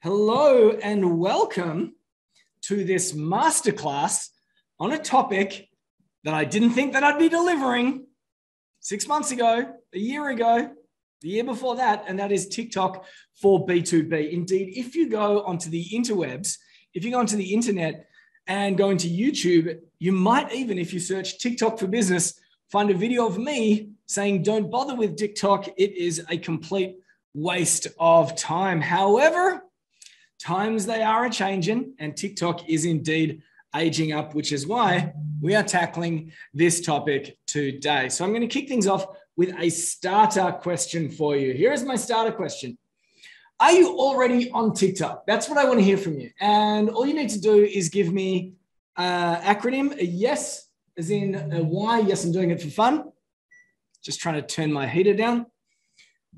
Hello and welcome to this masterclass on a topic that I didn't think that I'd be delivering six months ago, a year ago, the year before that, and that is TikTok for B2B. Indeed, if you go onto the interwebs, if you go onto the internet and go into YouTube, you might even, if you search TikTok for business, find a video of me saying, Don't bother with TikTok. It is a complete waste of time. However, times they are a changing, and TikTok is indeed aging up, which is why we are tackling this topic today. So I'm going to kick things off with a starter question for you. Here is my starter question. Are you already on TikTok? That's what I want to hear from you. And all you need to do is give me an acronym, a yes, as in a why. Yes, I'm doing it for fun. Just trying to turn my heater down.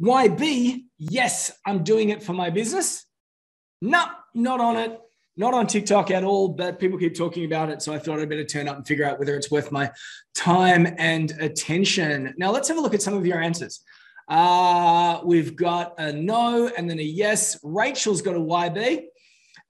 YB, yes, I'm doing it for my business. No, not on it. Not on TikTok at all, but people keep talking about it. So I thought I'd better turn up and figure out whether it's worth my time and attention. Now, let's have a look at some of your answers. Uh, we've got a no and then a yes. Rachel's got a YB.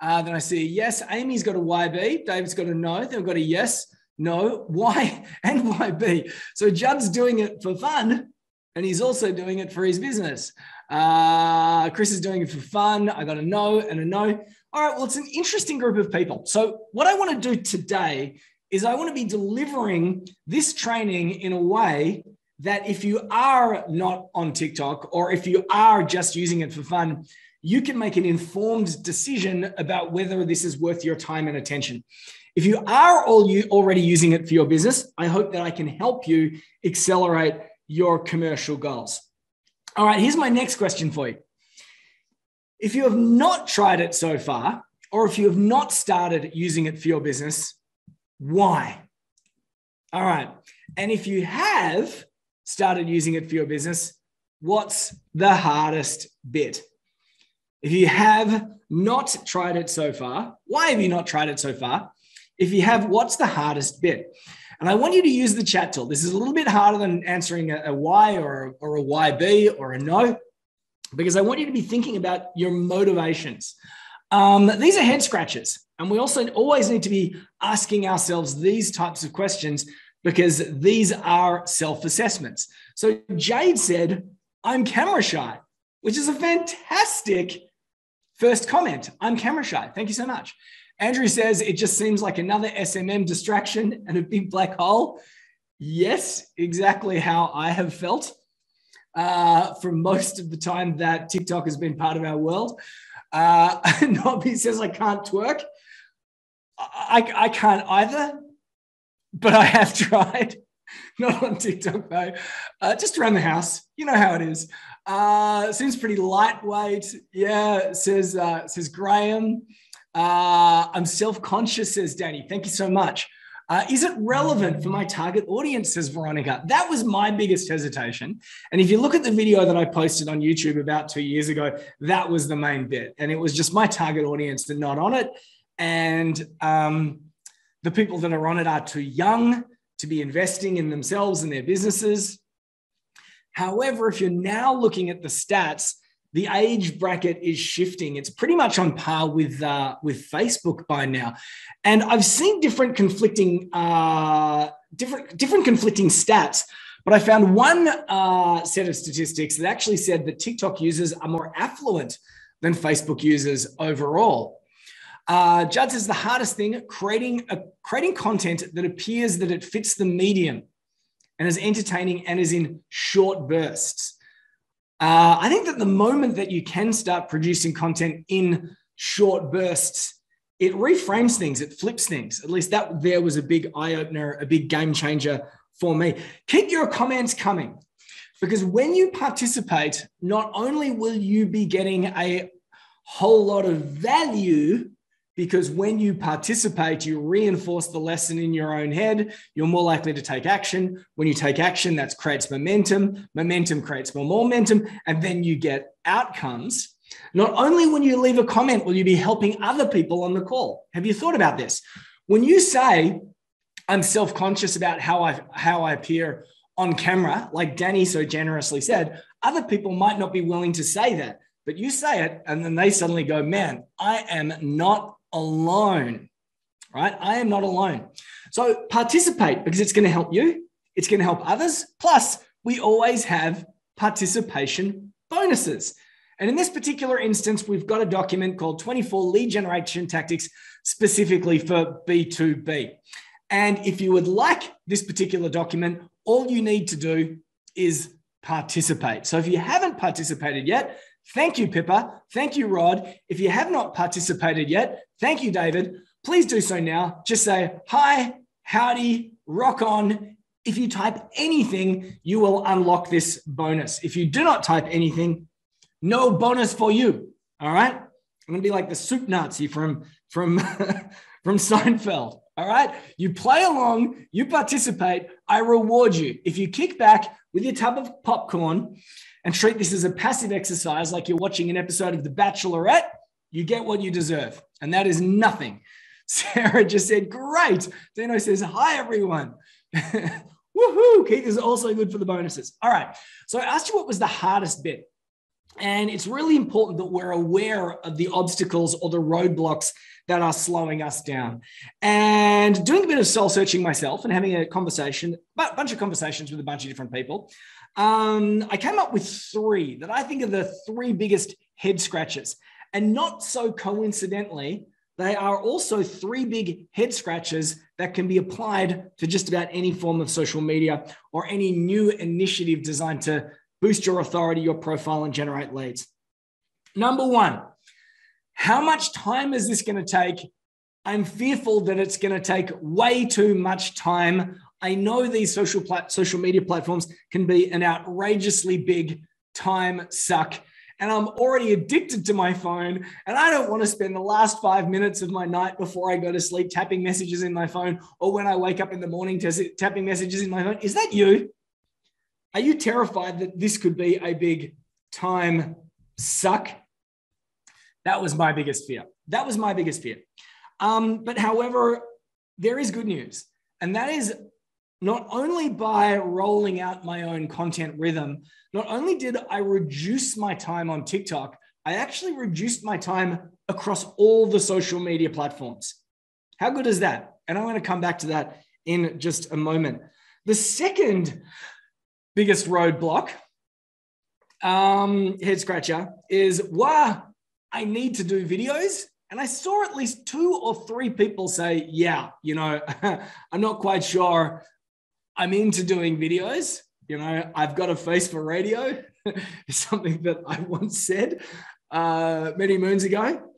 Uh, then I see a yes. Amy's got a YB. David's got a no. They've got a yes, no, Y, and YB. So Judd's doing it for fun, and he's also doing it for his business. Uh, Chris is doing it for fun. I got a no and a no. All right, well, it's an interesting group of people. So, what I want to do today is I want to be delivering this training in a way that if you are not on TikTok or if you are just using it for fun, you can make an informed decision about whether this is worth your time and attention. If you are all you already using it for your business, I hope that I can help you accelerate your commercial goals. All right, here's my next question for you. If you have not tried it so far, or if you have not started using it for your business, why? All right. And if you have started using it for your business, what's the hardest bit? If you have not tried it so far, why have you not tried it so far? If you have, what's the hardest bit? And I want you to use the chat tool. This is a little bit harder than answering a, a Y or, or a why YB or a no, because I want you to be thinking about your motivations. Um, these are head scratches. And we also always need to be asking ourselves these types of questions because these are self assessments. So Jade said, I'm camera shy, which is a fantastic first comment. I'm camera shy. Thank you so much. Andrew says it just seems like another SMM distraction and a big black hole. Yes, exactly how I have felt uh, for most of the time that TikTok has been part of our world. Uh, Nobby says I can't twerk. I, I can't either, but I have tried. Not on TikTok though, uh, just around the house. You know how it is. Uh, seems pretty lightweight. Yeah, says uh, says Graham. Uh, I'm self conscious, says Danny. Thank you so much. Uh, is it relevant for my target audience, says Veronica? That was my biggest hesitation. And if you look at the video that I posted on YouTube about two years ago, that was the main bit. And it was just my target audience that not on it. And um, the people that are on it are too young to be investing in themselves and their businesses. However, if you're now looking at the stats, the age bracket is shifting. It's pretty much on par with uh, with Facebook by now, and I've seen different conflicting uh, different different conflicting stats. But I found one uh, set of statistics that actually said that TikTok users are more affluent than Facebook users overall. Uh, Judd says the hardest thing creating a, creating content that appears that it fits the medium and is entertaining and is in short bursts. Uh, I think that the moment that you can start producing content in short bursts, it reframes things, it flips things. At least that there was a big eye opener, a big game changer for me. Keep your comments coming because when you participate, not only will you be getting a whole lot of value because when you participate, you reinforce the lesson in your own head. You're more likely to take action. When you take action, that creates momentum. Momentum creates more momentum, and then you get outcomes. Not only when you leave a comment will you be helping other people on the call. Have you thought about this? When you say, I'm self conscious about how I, how I appear on camera, like Danny so generously said, other people might not be willing to say that but you say it, and then they suddenly go, man, I am not alone, right? I am not alone. So participate because it's going to help you, it's going to help others. Plus, we always have participation bonuses. And in this particular instance, we've got a document called 24 Lead Generation Tactics specifically for B2B. And if you would like this particular document, all you need to do is participate. So if you haven't participated yet, thank you, Pippa. Thank you, Rod. If you have not participated yet, thank you, David. Please do so now. Just say, hi, howdy, rock on. If you type anything, you will unlock this bonus. If you do not type anything, no bonus for you. All right. I'm gonna be like the soup Nazi from from from Seinfeld. All right. You play along, you participate, I reward you. If you kick back with your tub of popcorn and treat this as a passive exercise, like you're watching an episode of The Bachelorette, you get what you deserve. And that is nothing. Sarah just said, Great. Dino says, Hi, everyone. Woohoo. Keith is also good for the bonuses. All right. So I asked you what was the hardest bit. And it's really important that we're aware of the obstacles or the roadblocks that are slowing us down. And doing a bit of soul searching myself and having a conversation, a bunch of conversations with a bunch of different people, um, I came up with three that I think are the three biggest head scratches. And not so coincidentally, they are also three big head scratches that can be applied to just about any form of social media or any new initiative designed to boost your authority, your profile, and generate leads. Number one, how much time is this going to take? I'm fearful that it's going to take way too much time. I know these social plat- social media platforms can be an outrageously big time suck. And I'm already addicted to my phone. And I don't want to spend the last five minutes of my night before I go to sleep tapping messages in my phone or when I wake up in the morning tapping messages in my phone. Is that you? Are you terrified that this could be a big time suck? That was my biggest fear. That was my biggest fear. Um, but however, there is good news. And that is not only by rolling out my own content rhythm, not only did I reduce my time on TikTok, I actually reduced my time across all the social media platforms. How good is that? And I'm going to come back to that in just a moment. The second biggest roadblock, um, head scratcher, is wow, I need to do videos. And I saw at least two or three people say, yeah, you know, I'm not quite sure I'm into doing videos. You know, I've got a face for radio, something that I once said uh, many moons ago.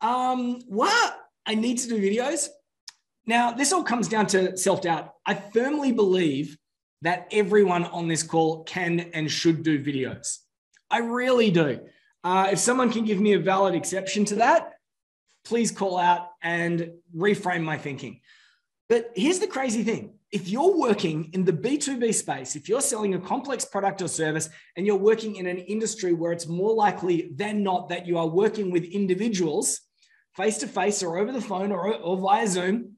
Um, what? I need to do videos. Now, this all comes down to self doubt. I firmly believe that everyone on this call can and should do videos. I really do. Uh, if someone can give me a valid exception to that, please call out and reframe my thinking. But here's the crazy thing if you're working in the B2B space, if you're selling a complex product or service and you're working in an industry where it's more likely than not that you are working with individuals face to face or over the phone or, or via Zoom,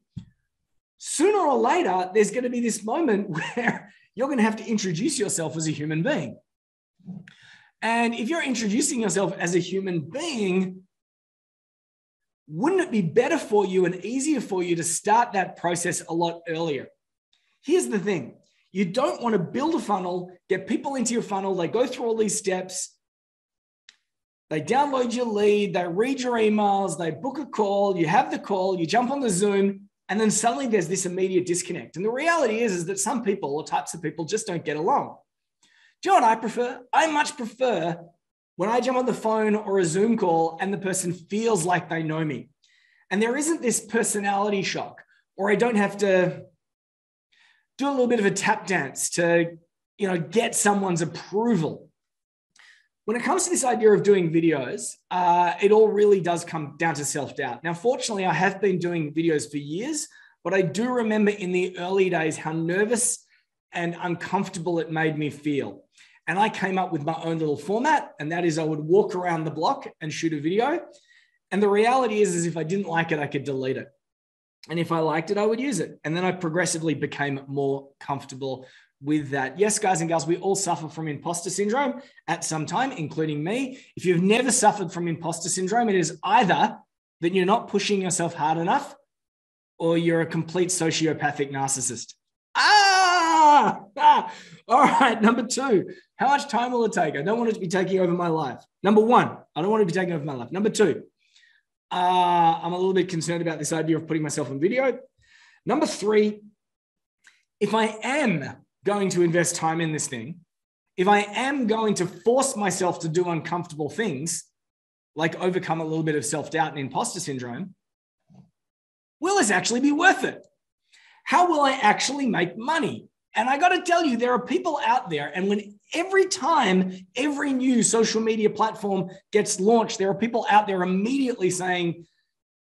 sooner or later, there's going to be this moment where you're going to have to introduce yourself as a human being. And if you're introducing yourself as a human being, wouldn't it be better for you and easier for you to start that process a lot earlier? Here's the thing you don't want to build a funnel, get people into your funnel, they go through all these steps, they download your lead, they read your emails, they book a call, you have the call, you jump on the Zoom, and then suddenly there's this immediate disconnect. And the reality is, is that some people or types of people just don't get along. Do you know what I prefer? I much prefer when I jump on the phone or a Zoom call and the person feels like they know me. And there isn't this personality shock, or I don't have to do a little bit of a tap dance to, you know, get someone's approval when it comes to this idea of doing videos, uh, it all really does come down to self doubt. Now, fortunately, I have been doing videos for years, but I do remember in the early days how nervous and uncomfortable it made me feel. And I came up with my own little format, and that is I would walk around the block and shoot a video. And the reality is, is if I didn't like it, I could delete it. And if I liked it, I would use it. And then I progressively became more comfortable with that. Yes, guys and girls, we all suffer from imposter syndrome at some time, including me. If you've never suffered from imposter syndrome, it is either that you're not pushing yourself hard enough or you're a complete sociopathic narcissist. Ah! ah! All right, number two. How much time will it take? I don't want it to be taking over my life. Number one, I don't want it to be taking over my life. Number two, uh, I'm a little bit concerned about this idea of putting myself on video. Number three, if I am going to invest time in this thing, if I am going to force myself to do uncomfortable things, like overcome a little bit of self doubt and imposter syndrome, will this actually be worth it? How will I actually make money? And I got to tell you, there are people out there, and when every time every new social media platform gets launched, there are people out there immediately saying,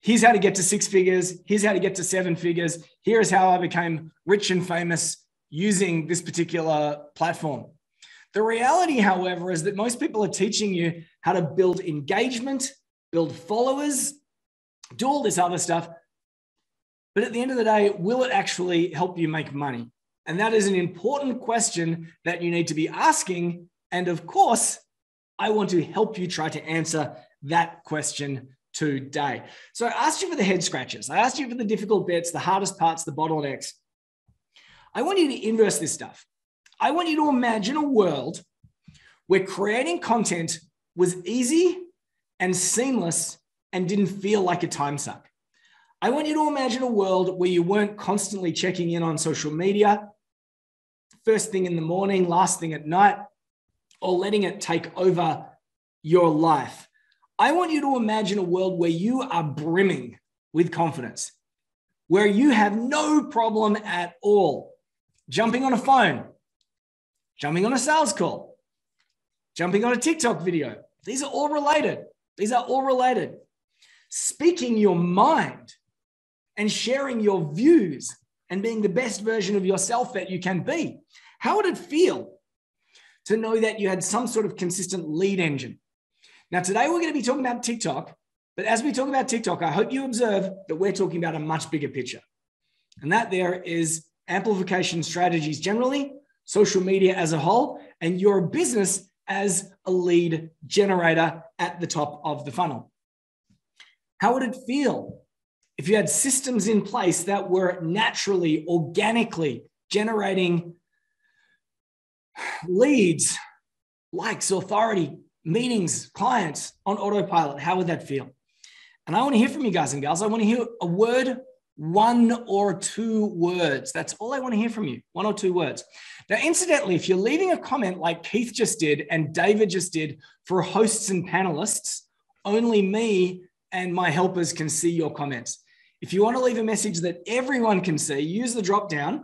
Here's how to get to six figures. Here's how to get to seven figures. Here's how I became rich and famous using this particular platform. The reality, however, is that most people are teaching you how to build engagement, build followers, do all this other stuff. But at the end of the day, will it actually help you make money? And that is an important question that you need to be asking. And of course, I want to help you try to answer that question today. So I asked you for the head scratches. I asked you for the difficult bits, the hardest parts, the bottlenecks. I want you to inverse this stuff. I want you to imagine a world where creating content was easy and seamless and didn't feel like a time suck. I want you to imagine a world where you weren't constantly checking in on social media, first thing in the morning, last thing at night, or letting it take over your life. I want you to imagine a world where you are brimming with confidence, where you have no problem at all jumping on a phone, jumping on a sales call, jumping on a TikTok video. These are all related. These are all related. Speaking your mind and sharing your views and being the best version of yourself that you can be. How would it feel to know that you had some sort of consistent lead engine? Now, today we're going to be talking about TikTok, but as we talk about TikTok, I hope you observe that we're talking about a much bigger picture. And that there is amplification strategies generally, social media as a whole, and your business as a lead generator at the top of the funnel. How would it feel if you had systems in place that were naturally, organically generating leads, likes, authority, meetings, clients on autopilot? How would that feel? And I want to hear from you guys and gals. I want to hear a word one or two words. That's all I want to hear from you. One or two words. Now, incidentally, if you're leaving a comment like Keith just did and David just did for hosts and panelists, only me and my helpers can see your comments. If you want to leave a message that everyone can see, use the drop down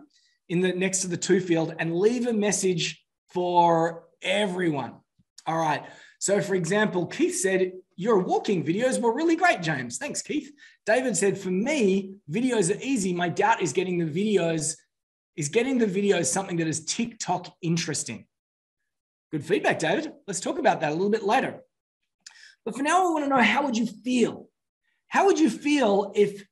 in the next to the to field and leave a message for everyone. All right. So, for example, Keith said, Your walking videos were really great, James. Thanks, Keith. David said, For me, videos are easy. My doubt is getting the videos, is getting the videos something that is TikTok interesting. Good feedback, David. Let's talk about that a little bit later. But for now, I want to know how would you feel? How would you feel if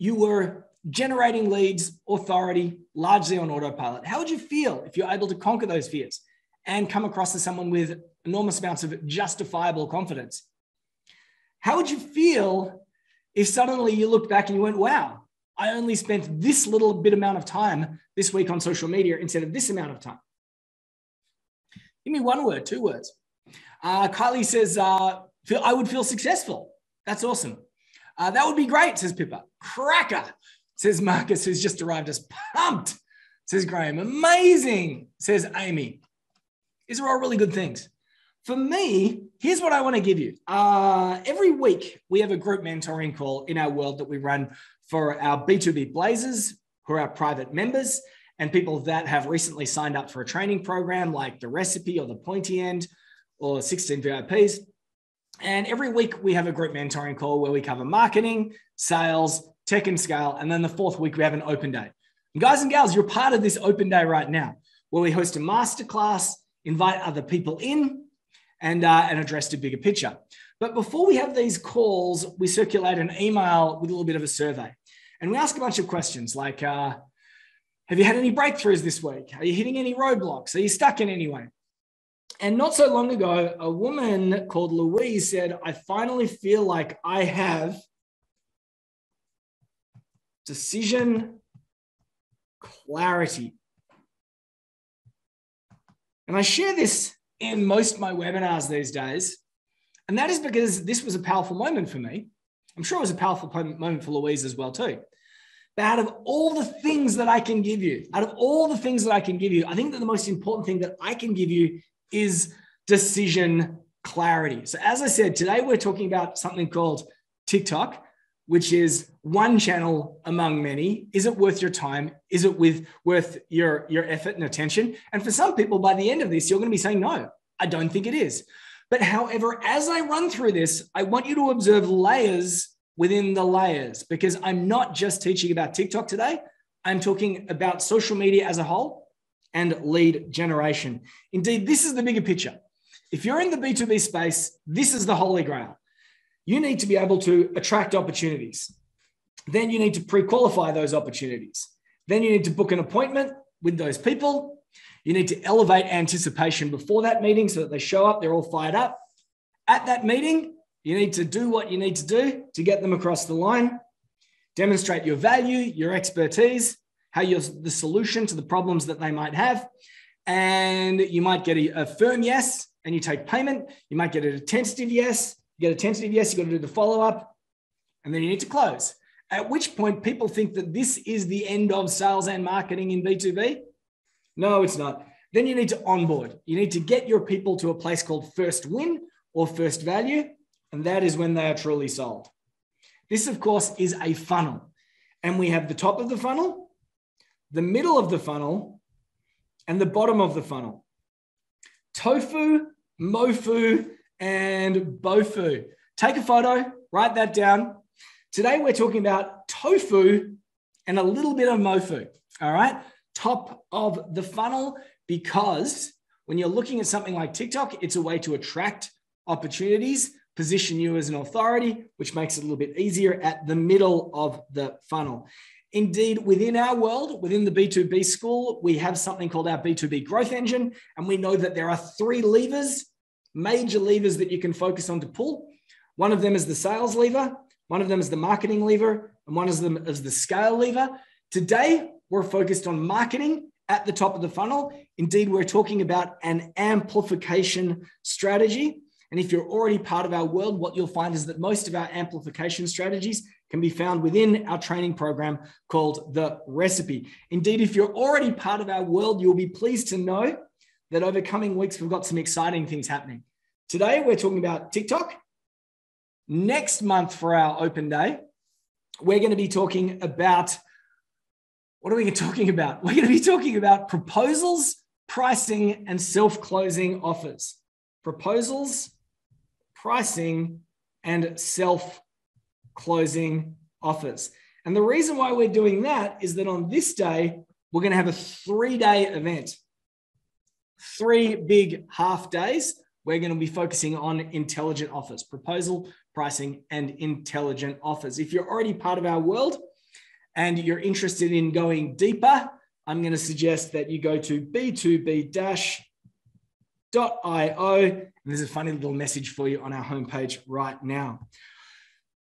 you were generating leads, authority, largely on autopilot? How would you feel if you're able to conquer those fears and come across as someone with enormous amounts of justifiable confidence? How would you feel if suddenly you looked back and you went, wow, I only spent this little bit amount of time this week on social media instead of this amount of time? Give me one word, two words. Uh, Kylie says, uh, I would feel successful. That's awesome. Uh, that would be great, says Pippa. Cracker, says Marcus, who's just arrived as pumped, says Graham. Amazing, says Amy. These are all really good things. For me, here's what I want to give you. Uh, every week, we have a group mentoring call in our world that we run for our B2B Blazers, who are our private members, and people that have recently signed up for a training program like the recipe or the pointy end or 16 VIPs. And every week, we have a group mentoring call where we cover marketing, sales, tech and scale. And then the fourth week, we have an open day. And guys and gals, you're part of this open day right now where we host a masterclass, invite other people in, and, uh, and address the bigger picture. But before we have these calls, we circulate an email with a little bit of a survey. And we ask a bunch of questions like, uh, Have you had any breakthroughs this week? Are you hitting any roadblocks? Are you stuck in any way? And not so long ago, a woman called Louise said, I finally feel like I have decision clarity. And I share this in most of my webinars these days. And that is because this was a powerful moment for me. I'm sure it was a powerful moment for Louise as well, too. But out of all the things that I can give you, out of all the things that I can give you, I think that the most important thing that I can give you is decision clarity. So, as I said, today we're talking about something called TikTok, which is one channel among many. Is it worth your time? Is it with worth your, your effort and attention? And for some people, by the end of this, you're going to be saying, no, I don't think it is. But however, as I run through this, I want you to observe layers within the layers because I'm not just teaching about TikTok today. I'm talking about social media as a whole and lead generation. Indeed, this is the bigger picture. If you're in the B2B space, this is the holy grail. You need to be able to attract opportunities. Then you need to pre qualify those opportunities. Then you need to book an appointment with those people. You need to elevate anticipation before that meeting so that they show up, they're all fired up. At that meeting, you need to do what you need to do to get them across the line, demonstrate your value, your expertise, how you're the solution to the problems that they might have. And you might get a, a firm yes and you take payment. You might get a tentative yes. You get a tentative yes, you've got to do the follow up, and then you need to close. At which point, people think that this is the end of sales and marketing in B2B. No, it's not. Then you need to onboard. You need to get your people to a place called first win or first value, and that is when they are truly sold. This, of course, is a funnel. And we have the top of the funnel, the middle of the funnel, and the bottom of the funnel. Tofu, Mofu, and Bofu. Take a photo, write that down. Today we're talking about tofu and a little bit of Mofu. All right. Top of the funnel because when you're looking at something like TikTok, it's a way to attract opportunities, position you as an authority, which makes it a little bit easier at the middle of the funnel. Indeed, within our world, within the B2B school, we have something called our B2B growth engine. And we know that there are three levers, major levers that you can focus on to pull. One of them is the sales lever, one of them is the marketing lever, and one of them is the scale lever. Today, we're focused on marketing at the top of the funnel. Indeed, we're talking about an amplification strategy. And if you're already part of our world, what you'll find is that most of our amplification strategies can be found within our training program called The Recipe. Indeed, if you're already part of our world, you'll be pleased to know that over coming weeks, we've got some exciting things happening. Today, we're talking about TikTok. Next month, for our open day, we're going to be talking about what are we talking about? We're going to be talking about proposals, pricing, and self closing offers. Proposals, pricing, and self closing offers. And the reason why we're doing that is that on this day, we're going to have a three day event, three big half days. We're going to be focusing on intelligent offers, proposal, pricing, and intelligent offers. If you're already part of our world and you're interested in going deeper, I'm going to suggest that you go to b2b-io. And there's a funny little message for you on our homepage right now.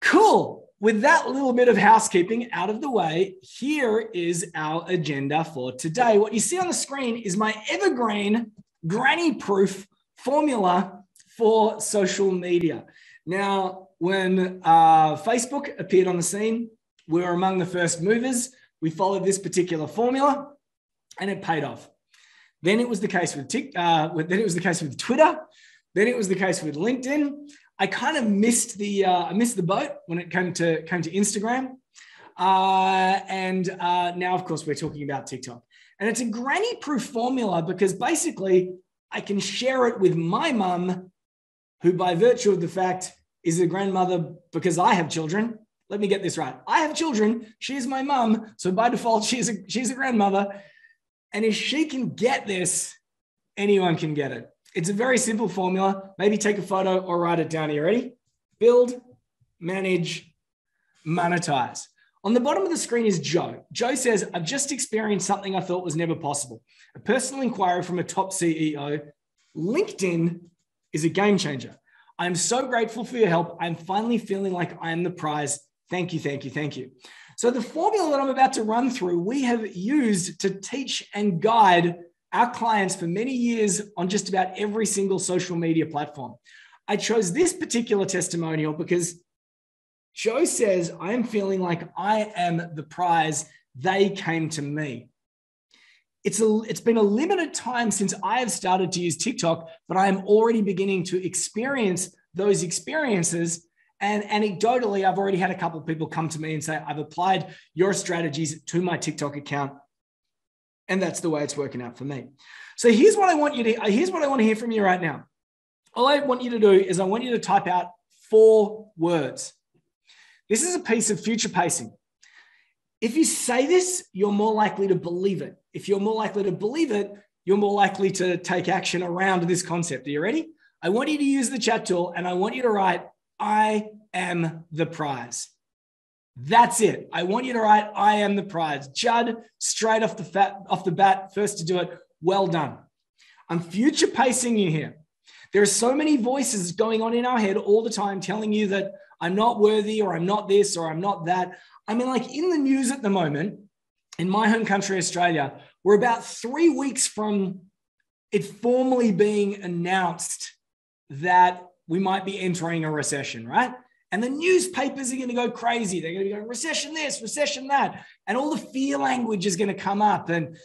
Cool. With that little bit of housekeeping out of the way, here is our agenda for today. What you see on the screen is my evergreen granny proof formula for social media. Now, when uh, Facebook appeared on the scene, we were among the first movers. We followed this particular formula and it paid off. Then it was the case with, uh, then it was the case with Twitter. Then it was the case with LinkedIn. I kind of missed the uh, I missed the boat when it came to came to Instagram, uh, and uh, now of course we're talking about TikTok. And it's a granny proof formula because basically I can share it with my mum, who by virtue of the fact is a grandmother because I have children. Let me get this right. I have children. She's my mum, so by default she's a she's a grandmother. And if she can get this, anyone can get it. It's a very simple formula. Maybe take a photo or write it down. Are you ready? Build, manage, monetize. On the bottom of the screen is Joe. Joe says, I've just experienced something I thought was never possible. A personal inquiry from a top CEO. LinkedIn is a game changer. I'm so grateful for your help. I'm finally feeling like I am the prize. Thank you, thank you, thank you. So, the formula that I'm about to run through, we have used to teach and guide our clients for many years on just about every single social media platform. I chose this particular testimonial because Joe says, I am feeling like I am the prize. They came to me. It's, a, it's been a limited time since I have started to use TikTok, but I am already beginning to experience those experiences. And anecdotally, I've already had a couple of people come to me and say, I've applied your strategies to my TikTok account. And that's the way it's working out for me. So here's what I want you to uh, here's what I want to hear from you right now. All I want you to do is I want you to type out four words. This is a piece of future pacing. If you say this, you're more likely to believe it. If you're more likely to believe it, you're more likely to take action around this concept. Are you ready? I want you to use the chat tool and I want you to write, I am the prize. That's it. I want you to write, I am the prize. Judd, straight off the, fat, off the bat, first to do it. Well done. I'm future pacing you here. There are so many voices going on in our head all the time telling you that I'm not worthy or I'm not this or I'm not that. I mean, like in the news at the moment, in my home country, Australia, we're about three weeks from it formally being announced that we might be entering a recession, right? And the newspapers are going to go crazy. They're going to be going, recession this, recession that. And all the fear language is going to come up. And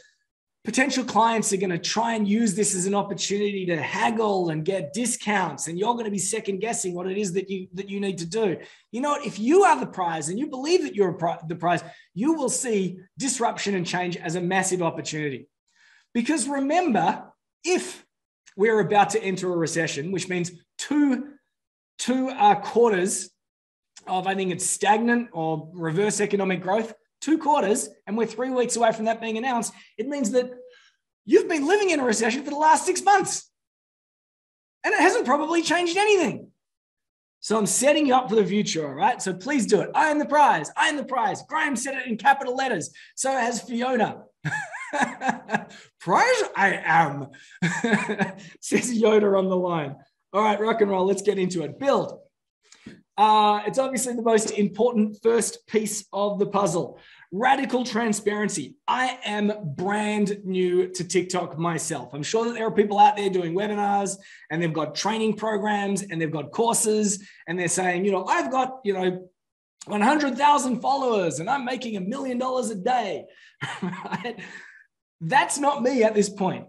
potential clients are going to try and use this as an opportunity to haggle and get discounts. And you're going to be second guessing what it is that you, that you need to do. You know what? If you are the prize and you believe that you're the prize, you will see disruption and change as a massive opportunity. Because remember, if we're about to enter a recession, which means two, two uh, quarters of I think it's stagnant or reverse economic growth, two quarters, and we're three weeks away from that being announced, it means that you've been living in a recession for the last six months. And it hasn't probably changed anything. So I'm setting you up for the future, all right? So please do it. I am the prize. I am the prize. Graham said it in capital letters. So has Fiona. prize I am, says Yoda on the line. All right, rock and roll. Let's get into it. Build. Uh, it's obviously the most important first piece of the puzzle. Radical transparency. I am brand new to TikTok myself. I'm sure that there are people out there doing webinars and they've got training programs and they've got courses and they're saying, you know, I've got, you know, 100,000 followers and I'm making a million dollars a day. That's not me at this point.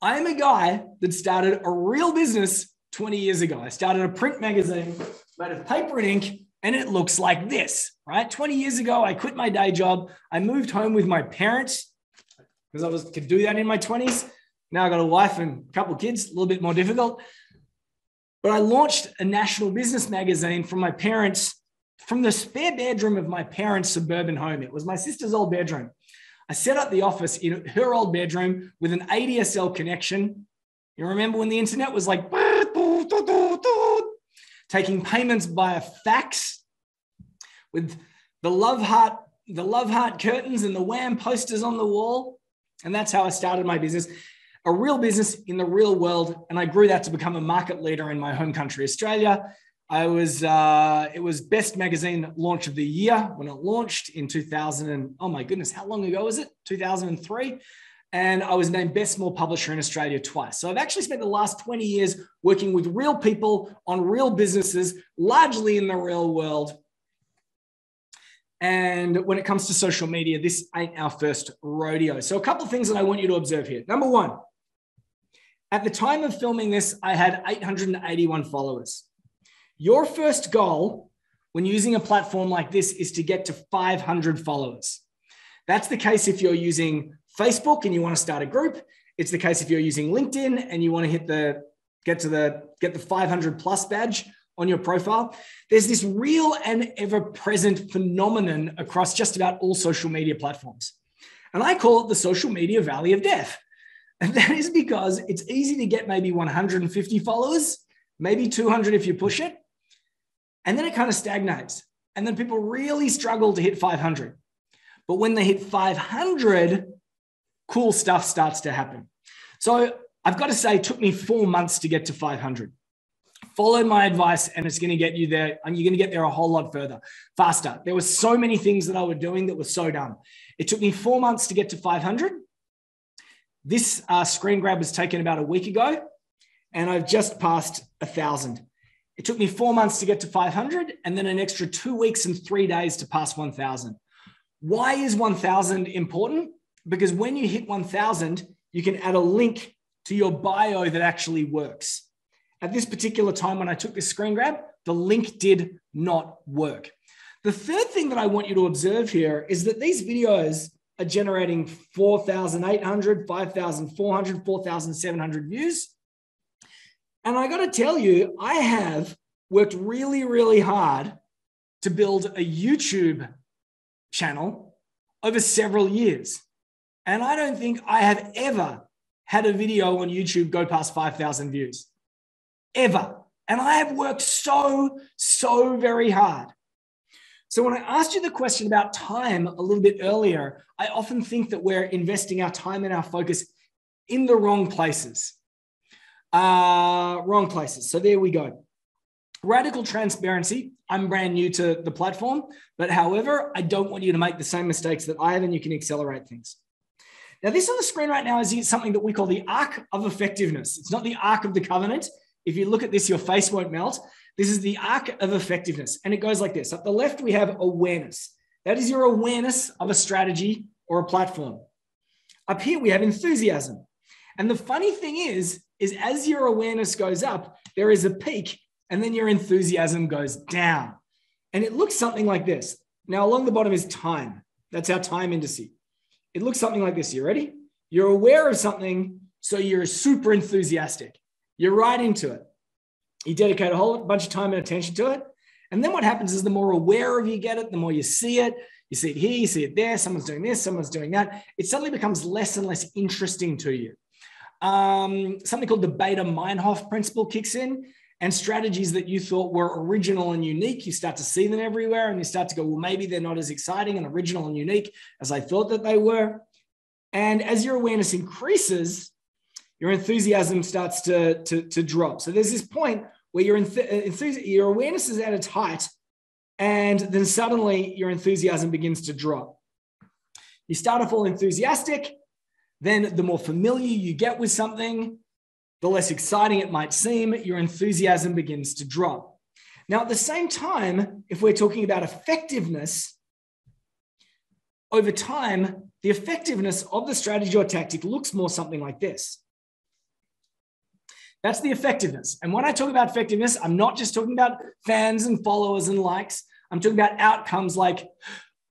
I am a guy that started a real business 20 years ago. I started a print magazine made of paper and ink, and it looks like this, right? 20 years ago, I quit my day job. I moved home with my parents because I was could do that in my 20s. Now I got a wife and a couple kids, a little bit more difficult. But I launched a national business magazine from my parents, from the spare bedroom of my parents' suburban home. It was my sister's old bedroom. I set up the office in her old bedroom with an ADSL connection. You remember when the internet was like taking payments via fax with the love heart, the love heart curtains and the wham posters on the wall. And that's how I started my business, a real business in the real world. And I grew that to become a market leader in my home country, Australia. I was, uh, it was best magazine launch of the year when it launched in 2000. And, oh my goodness, how long ago was it? 2003 and I was named Best Small Publisher in Australia twice. So I've actually spent the last 20 years working with real people on real businesses, largely in the real world. And when it comes to social media, this ain't our first rodeo. So, a couple of things that I want you to observe here. Number one, at the time of filming this, I had 881 followers. Your first goal when using a platform like this is to get to 500 followers. That's the case if you're using Facebook and you want to start a group. It's the case if you're using LinkedIn and you want to hit the get to the get the 500 plus badge on your profile. There's this real and ever present phenomenon across just about all social media platforms. And I call it the social media valley of death. And that is because it's easy to get maybe 150 followers, maybe 200 if you push it. And then it kind of stagnates. and then people really struggle to hit 500. But when they hit 500, cool stuff starts to happen. So I've got to say, it took me four months to get to 500. Follow my advice, and it's going to get you there, and you're going to get there a whole lot further, faster. There were so many things that I was doing that were so dumb. It took me four months to get to 500. This uh, screen grab was taken about a week ago, and I've just passed a thousand. It took me four months to get to 500, and then an extra two weeks and three days to pass 1,000. Why is 1,000 important? Because when you hit 1,000, you can add a link to your bio that actually works. At this particular time, when I took this screen grab, the link did not work. The third thing that I want you to observe here is that these videos are generating 4,800, 5,400, 4,700 views. And I got to tell you, I have worked really, really hard to build a YouTube channel over several years. And I don't think I have ever had a video on YouTube go past 5,000 views. Ever. And I have worked so, so very hard. So, when I asked you the question about time a little bit earlier, I often think that we're investing our time and our focus in the wrong places. Uh, wrong places. So, there we go. Radical transparency. I'm brand new to the platform, but however, I don't want you to make the same mistakes that I have, and you can accelerate things. Now, this on the screen right now is something that we call the arc of effectiveness. It's not the Ark of the Covenant. If you look at this, your face won't melt. This is the arc of effectiveness. And it goes like this. At the left, we have awareness. That is your awareness of a strategy or a platform. Up here, we have enthusiasm. And the funny thing is, is as your awareness goes up, there is a peak and then your enthusiasm goes down. And it looks something like this. Now, along the bottom is time. That's our time indice. It looks something like this. You ready? You're aware of something, so you're super enthusiastic. You're right into it. You dedicate a whole bunch of time and attention to it. And then what happens is the more aware of you get it, the more you see it. You see it here, you see it there. Someone's doing this, someone's doing that. It suddenly becomes less and less interesting to you. Um, something called the Baader-Meinhof principle kicks in and strategies that you thought were original and unique, you start to see them everywhere and you start to go, well, maybe they're not as exciting and original and unique as I thought that they were. And as your awareness increases, your enthusiasm starts to, to, to drop. So there's this point where your, enth- uh, your awareness is at its height, and then suddenly your enthusiasm begins to drop. You start off all enthusiastic, then the more familiar you get with something, the less exciting it might seem, your enthusiasm begins to drop. Now, at the same time, if we're talking about effectiveness, over time, the effectiveness of the strategy or tactic looks more something like this. That's the effectiveness. And when I talk about effectiveness, I'm not just talking about fans and followers and likes. I'm talking about outcomes like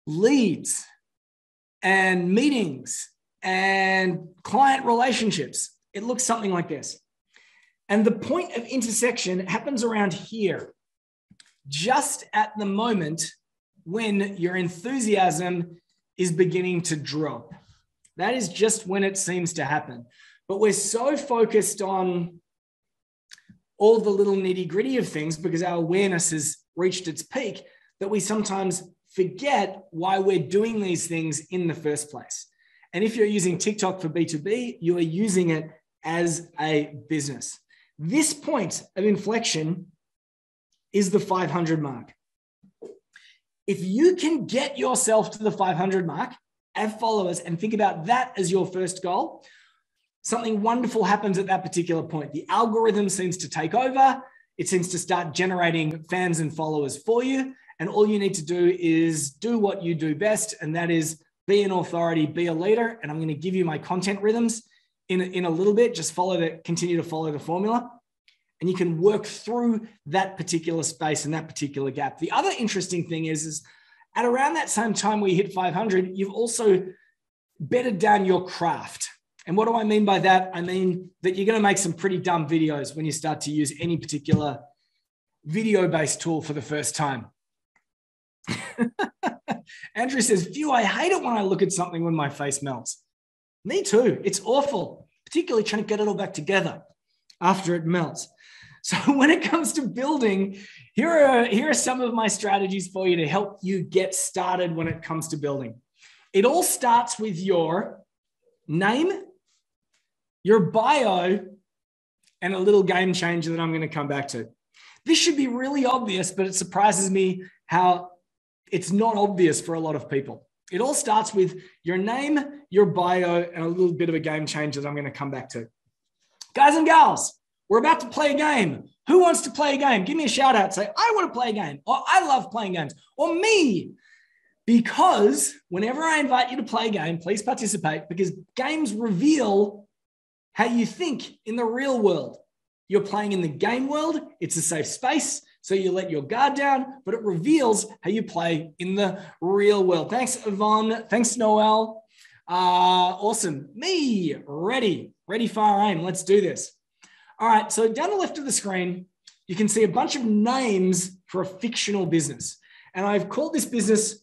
leads and meetings and client relationships. It looks something like this. And the point of intersection happens around here, just at the moment when your enthusiasm is beginning to drop. That is just when it seems to happen. But we're so focused on all the little nitty gritty of things because our awareness has reached its peak that we sometimes forget why we're doing these things in the first place. And if you're using TikTok for B2B, you are using it as a business. This point of inflection is the 500 mark. If you can get yourself to the 500 mark, have followers, and think about that as your first goal, something wonderful happens at that particular point. The algorithm seems to take over, it seems to start generating fans and followers for you. And all you need to do is do what you do best, and that is be an authority, be a leader. And I'm going to give you my content rhythms in, in a little bit, just follow the, continue to follow the formula. And you can work through that particular space and that particular gap. The other interesting thing is, is at around that same time we hit 500, you've also bettered down your craft. And what do I mean by that? I mean that you're going to make some pretty dumb videos when you start to use any particular video based tool for the first time. Andrew says, Phew, I hate it when I look at something when my face melts. Me too. It's awful, particularly trying to get it all back together after it melts. So when it comes to building, here are, here are some of my strategies for you to help you get started when it comes to building. It all starts with your name, your bio, and a little game changer that I'm going to come back to. This should be really obvious, but it surprises me how it's not obvious for a lot of people. It all starts with your name, your bio, and a little bit of a game changer that I'm going to come back to. Guys and gals, we're about to play a game. Who wants to play a game? Give me a shout out. Say, I want to play a game, or I love playing games, or me. Because whenever I invite you to play a game, please participate because games reveal how you think in the real world. You're playing in the game world, it's a safe space. So you let your guard down, but it reveals how you play in the real world. Thanks, Yvonne. Thanks, Noel. Uh, awesome. Me, ready, ready, fire aim. Let's do this. All right. So down the left of the screen, you can see a bunch of names for a fictional business. And I've called this business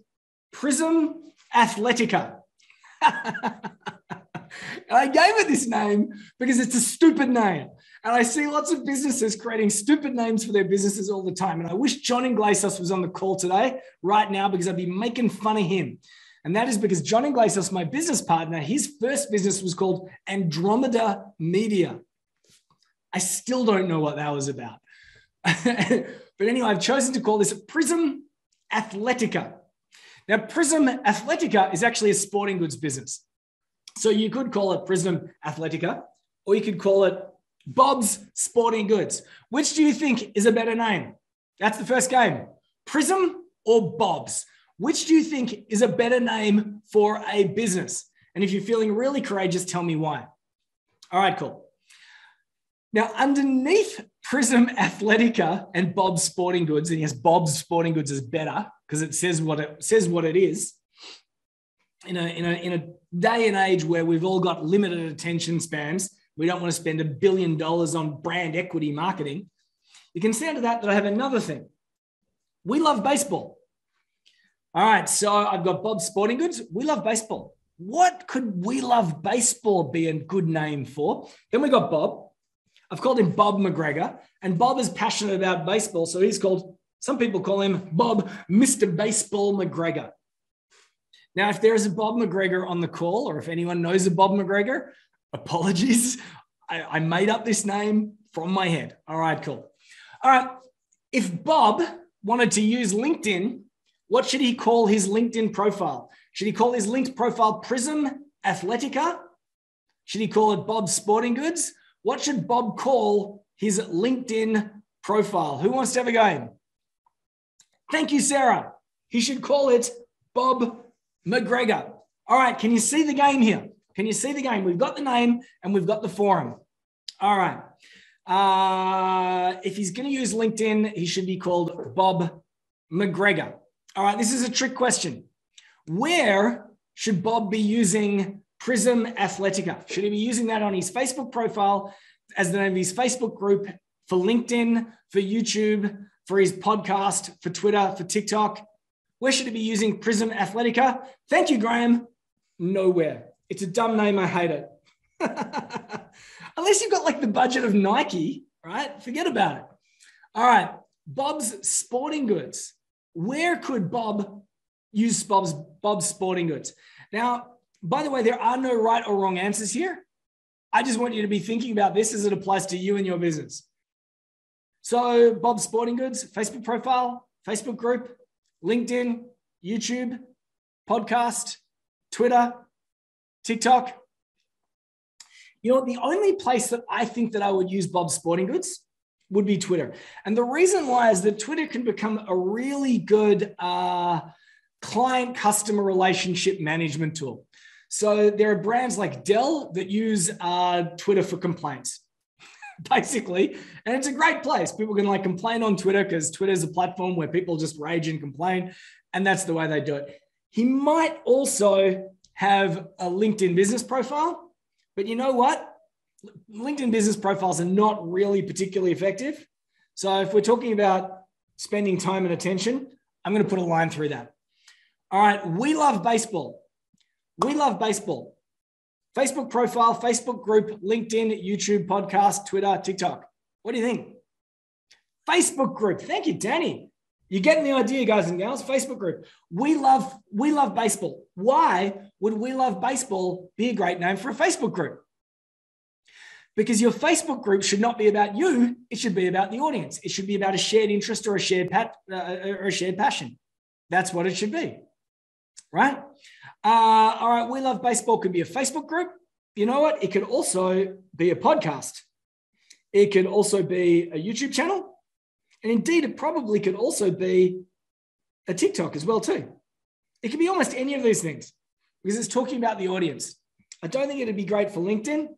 Prism Athletica. I gave it this name because it's a stupid name. And I see lots of businesses creating stupid names for their businesses all the time. And I wish John Iglesias was on the call today, right now, because I'd be making fun of him. And that is because John Iglesias, my business partner, his first business was called Andromeda Media. I still don't know what that was about. but anyway, I've chosen to call this Prism Athletica. Now, Prism Athletica is actually a sporting goods business. So you could call it Prism Athletica, or you could call it Bob's Sporting Goods. Which do you think is a better name? That's the first game. Prism or Bob's? Which do you think is a better name for a business? And if you're feeling really courageous, tell me why. All right, cool. Now, underneath Prism Athletica and Bob's Sporting Goods, and yes, Bob's Sporting Goods is better because it says what it says what it is. In a, in, a, in a day and age where we've all got limited attention spans, we don't want to spend a billion dollars on brand equity marketing. You can see under that that I have another thing. We love baseball. All right, so I've got Bob's Sporting Goods. We love baseball. What could we love baseball be a good name for? Then we got Bob. I've called him Bob McGregor, and Bob is passionate about baseball, so he's called. Some people call him Bob Mr. Baseball McGregor. Now, if there is a Bob McGregor on the call, or if anyone knows a Bob McGregor, apologies. I, I made up this name from my head. All right, cool. All right. If Bob wanted to use LinkedIn, what should he call his LinkedIn profile? Should he call his linked profile Prism Athletica? Should he call it Bob Sporting Goods? What should Bob call his LinkedIn profile? Who wants to have a game? Thank you, Sarah. He should call it Bob McGregor. All right, can you see the game here? Can you see the game? We've got the name and we've got the forum. All right. Uh, if he's going to use LinkedIn, he should be called Bob McGregor. All right, this is a trick question. Where should Bob be using Prism Athletica? Should he be using that on his Facebook profile as the name of his Facebook group for LinkedIn, for YouTube, for his podcast, for Twitter, for TikTok? Where should he be using Prism Athletica? Thank you, Graham. Nowhere. It's a dumb name. I hate it. Unless you've got like the budget of Nike, right? Forget about it. All right. Bob's Sporting Goods. Where could Bob use Bob's, Bob's Sporting Goods? Now, by the way, there are no right or wrong answers here. I just want you to be thinking about this as it applies to you and your business. So, Bob's Sporting Goods, Facebook profile, Facebook group, LinkedIn, YouTube, podcast, Twitter, TikTok. You know, the only place that I think that I would use Bob's Sporting Goods would be Twitter. And the reason why is that Twitter can become a really good uh, client customer relationship management tool. So there are brands like Dell that use uh, Twitter for complaints, basically. And it's a great place. People can like complain on Twitter because Twitter is a platform where people just rage and complain. And that's the way they do it. He might also have a LinkedIn business profile. But you know what? LinkedIn business profiles are not really particularly effective. So if we're talking about spending time and attention, I'm going to put a line through that. All right. We love baseball. We love baseball. Facebook profile, Facebook group, LinkedIn, YouTube, podcast, Twitter, TikTok. What do you think? Facebook group. Thank you, Danny. You're getting the idea, guys and gals. Facebook group. We love we love baseball. Why would we love baseball be a great name for a Facebook group? Because your Facebook group should not be about you. It should be about the audience. It should be about a shared interest or a shared pat, uh, or a shared passion. That's what it should be, right? Uh, all right. We love baseball could be a Facebook group. You know what? It could also be a podcast. It could also be a YouTube channel. And indeed, it probably could also be a TikTok as well, too. It could be almost any of these things because it's talking about the audience. I don't think it'd be great for LinkedIn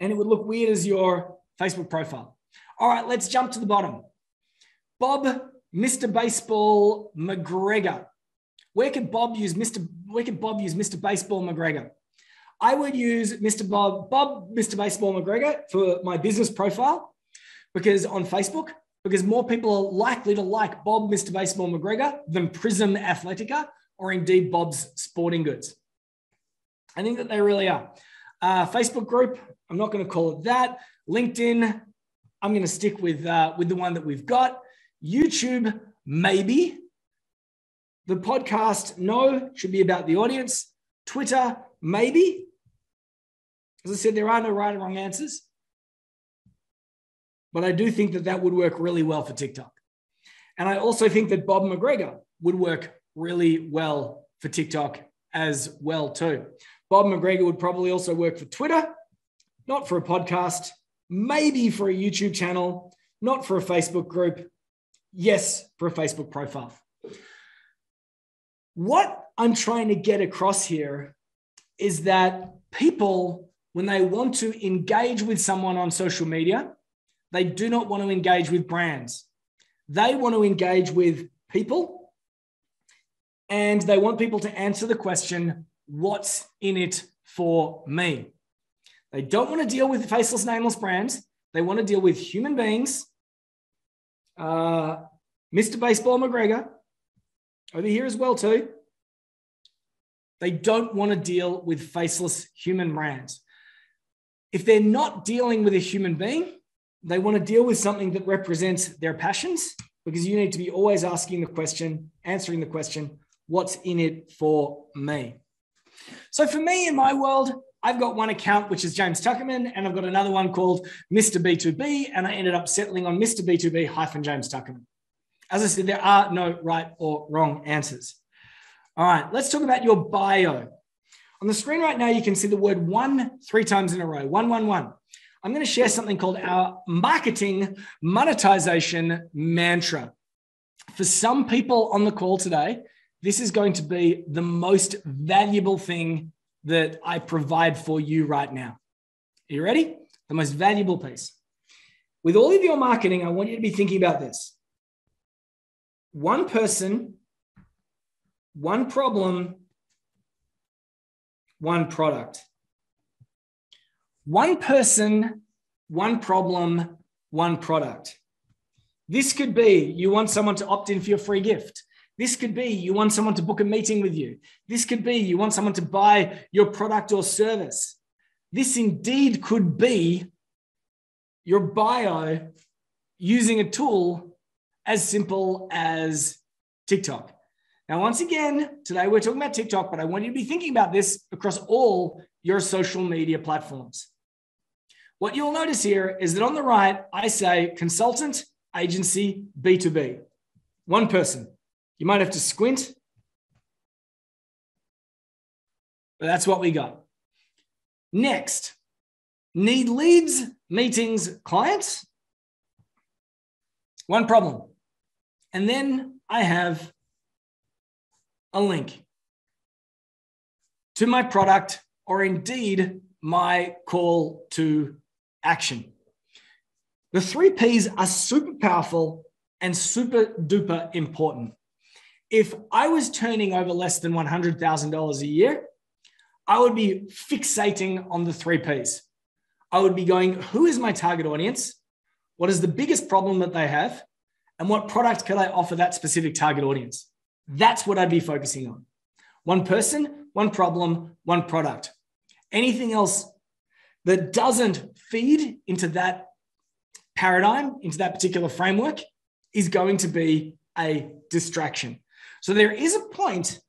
and it would look weird as your Facebook profile. All right, let's jump to the bottom. Bob, Mr. Baseball McGregor. Where could Bob use Mr. Where could Bob use Mr. Baseball McGregor? I would use Mr. Bob, Bob, Mr. Baseball McGregor for my business profile because on Facebook, because more people are likely to like Bob, Mr. Baseball McGregor than Prism Athletica or indeed Bob's Sporting Goods. I think that they really are. Uh, Facebook group, I'm not going to call it that. LinkedIn, I'm going to stick with, uh, with the one that we've got. YouTube, maybe. The podcast, no, should be about the audience. Twitter, maybe. As I said, there are no right or wrong answers. But I do think that that would work really well for TikTok. And I also think that Bob McGregor would work really well for TikTok as well too. Bob McGregor would probably also work for Twitter, not for a podcast, maybe for a YouTube channel, not for a Facebook group. Yes, for a Facebook profile. What I'm trying to get across here is that people, when they want to engage with someone on social media, they do not want to engage with brands. They want to engage with people and they want people to answer the question, what's in it for me? They don't want to deal with faceless, nameless brands. They want to deal with human beings. Uh, Mr. Baseball McGregor over here as well too. They don't want to deal with faceless human brands. If they're not dealing with a human being, they want to deal with something that represents their passions because you need to be always asking the question, answering the question, what's in it for me? So for me in my world, I've got one account, which is James Tuckerman, and I've got another one called Mr. B2B, and I ended up settling on Mr. B2B hyphen James Tuckerman. As I said, there are no right or wrong answers. All right, let's talk about your bio. On the screen right now, you can see the word one three times in a row one, one, one. I'm going to share something called our marketing monetization mantra. For some people on the call today, this is going to be the most valuable thing that I provide for you right now. Are you ready? The most valuable piece. With all of your marketing, I want you to be thinking about this one person, one problem, one product. One person, one problem, one product. This could be you want someone to opt in for your free gift. This could be you want someone to book a meeting with you. This could be you want someone to buy your product or service. This indeed could be your bio using a tool as simple as TikTok. Now, once again, today we're talking about TikTok, but I want you to be thinking about this across all your social media platforms. What you'll notice here is that on the right, I say consultant, agency, B2B. One person. You might have to squint, but that's what we got. Next, need leads, meetings, clients. One problem. And then I have a link to my product or indeed my call to action. The three P's are super powerful and super duper important if I was turning over less than $100,000 a year, I would be fixating on the three P's. I would be going, who is my target audience? What is the biggest problem that they have? And what product could I offer that specific target audience? That's what I'd be focusing on. One person, one problem, one product. Anything else that doesn't feed into that paradigm, into that particular framework, is going to be a distraction. So there is a point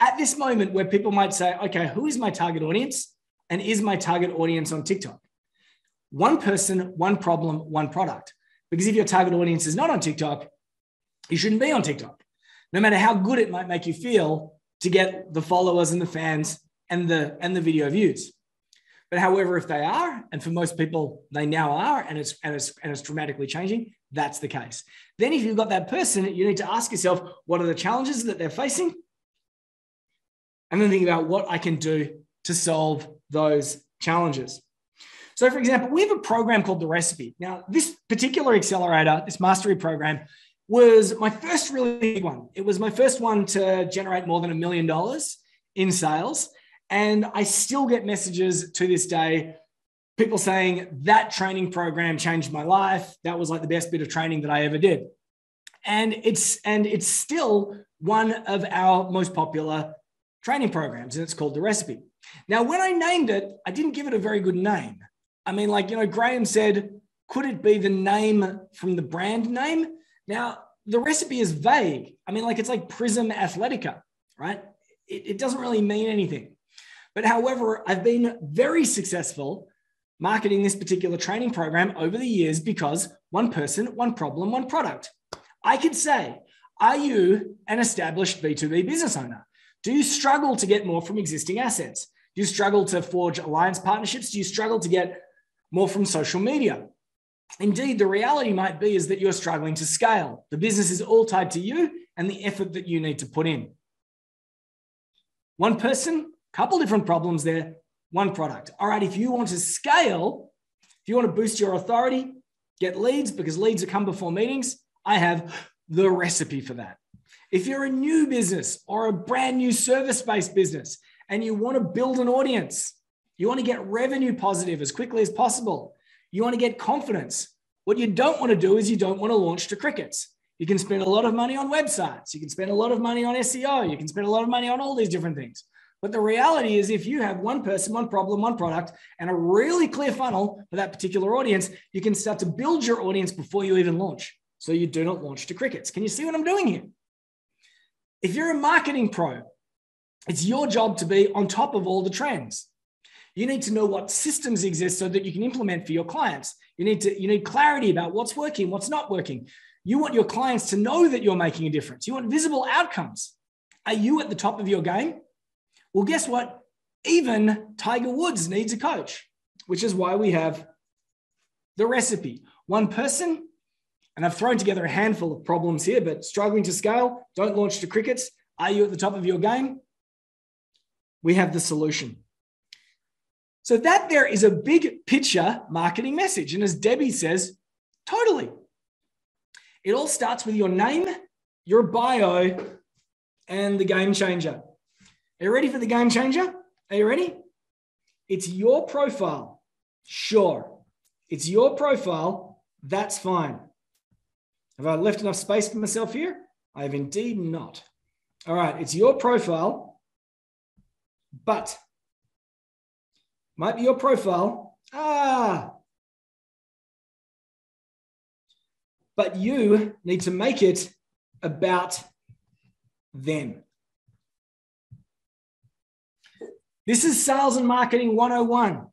at this moment where people might say, okay, who is my target audience? And is my target audience on TikTok? One person, one problem, one product. Because if your target audience is not on TikTok, you shouldn't be on TikTok. No matter how good it might make you feel to get the followers and the fans and the and the video views. But however, if they are, and for most people they now are, and it's and it's and it's dramatically changing, that's the case. Then if you've got that person, you need to ask yourself, what are the challenges that they're facing? And then think about what I can do to solve those challenges. So, for example, we have a program called The Recipe. Now, this particular accelerator, this mastery program, was my first really big one. It was my first one to generate more than a million dollars in sales. And I still get messages to this day, people saying that training program changed my life. That was like the best bit of training that I ever did. And it's and it's still one of our most popular training programs, and it's called the recipe. Now, when I named it, I didn't give it a very good name. I mean, like, you know, Graham said, could it be the name from the brand name? Now, the recipe is vague. I mean, like, it's like Prism Athletica, right? It, it doesn't really mean anything. But however, I've been very successful marketing this particular training program over the years because one person, one problem, one product. I could say, are you an established B2B business owner? Do you struggle to get more from existing assets? Do you struggle to forge alliance partnerships? Do you struggle to get more from social media. Indeed, the reality might be is that you're struggling to scale. The business is all tied to you and the effort that you need to put in. One person, couple different problems there, one product. All right, if you want to scale, if you want to boost your authority, get leads because leads are come before meetings, I have the recipe for that. If you're a new business or a brand new service based business and you want to build an audience, you want to get revenue positive as quickly as possible. You want to get confidence. What you don't want to do is you don't want to launch to crickets. You can spend a lot of money on websites. You can spend a lot of money on SEO. You can spend a lot of money on all these different things. But the reality is, if you have one person, one problem, one product, and a really clear funnel for that particular audience, you can start to build your audience before you even launch. So you do not launch to crickets. Can you see what I'm doing here? If you're a marketing pro, it's your job to be on top of all the trends. You need to know what systems exist so that you can implement for your clients. You need to you need clarity about what's working, what's not working. You want your clients to know that you're making a difference. You want visible outcomes. Are you at the top of your game? Well, guess what? Even Tiger Woods needs a coach, which is why we have the recipe. One person, and I've thrown together a handful of problems here, but struggling to scale, don't launch to crickets. Are you at the top of your game? We have the solution. So that there is a big picture marketing message. And as Debbie says, totally. It all starts with your name, your bio, and the game changer. Are you ready for the game changer? Are you ready? It's your profile. Sure. It's your profile. That's fine. Have I left enough space for myself here? I have indeed not. All right. It's your profile. But might be your profile. Ah. But you need to make it about them. This is sales and marketing 101.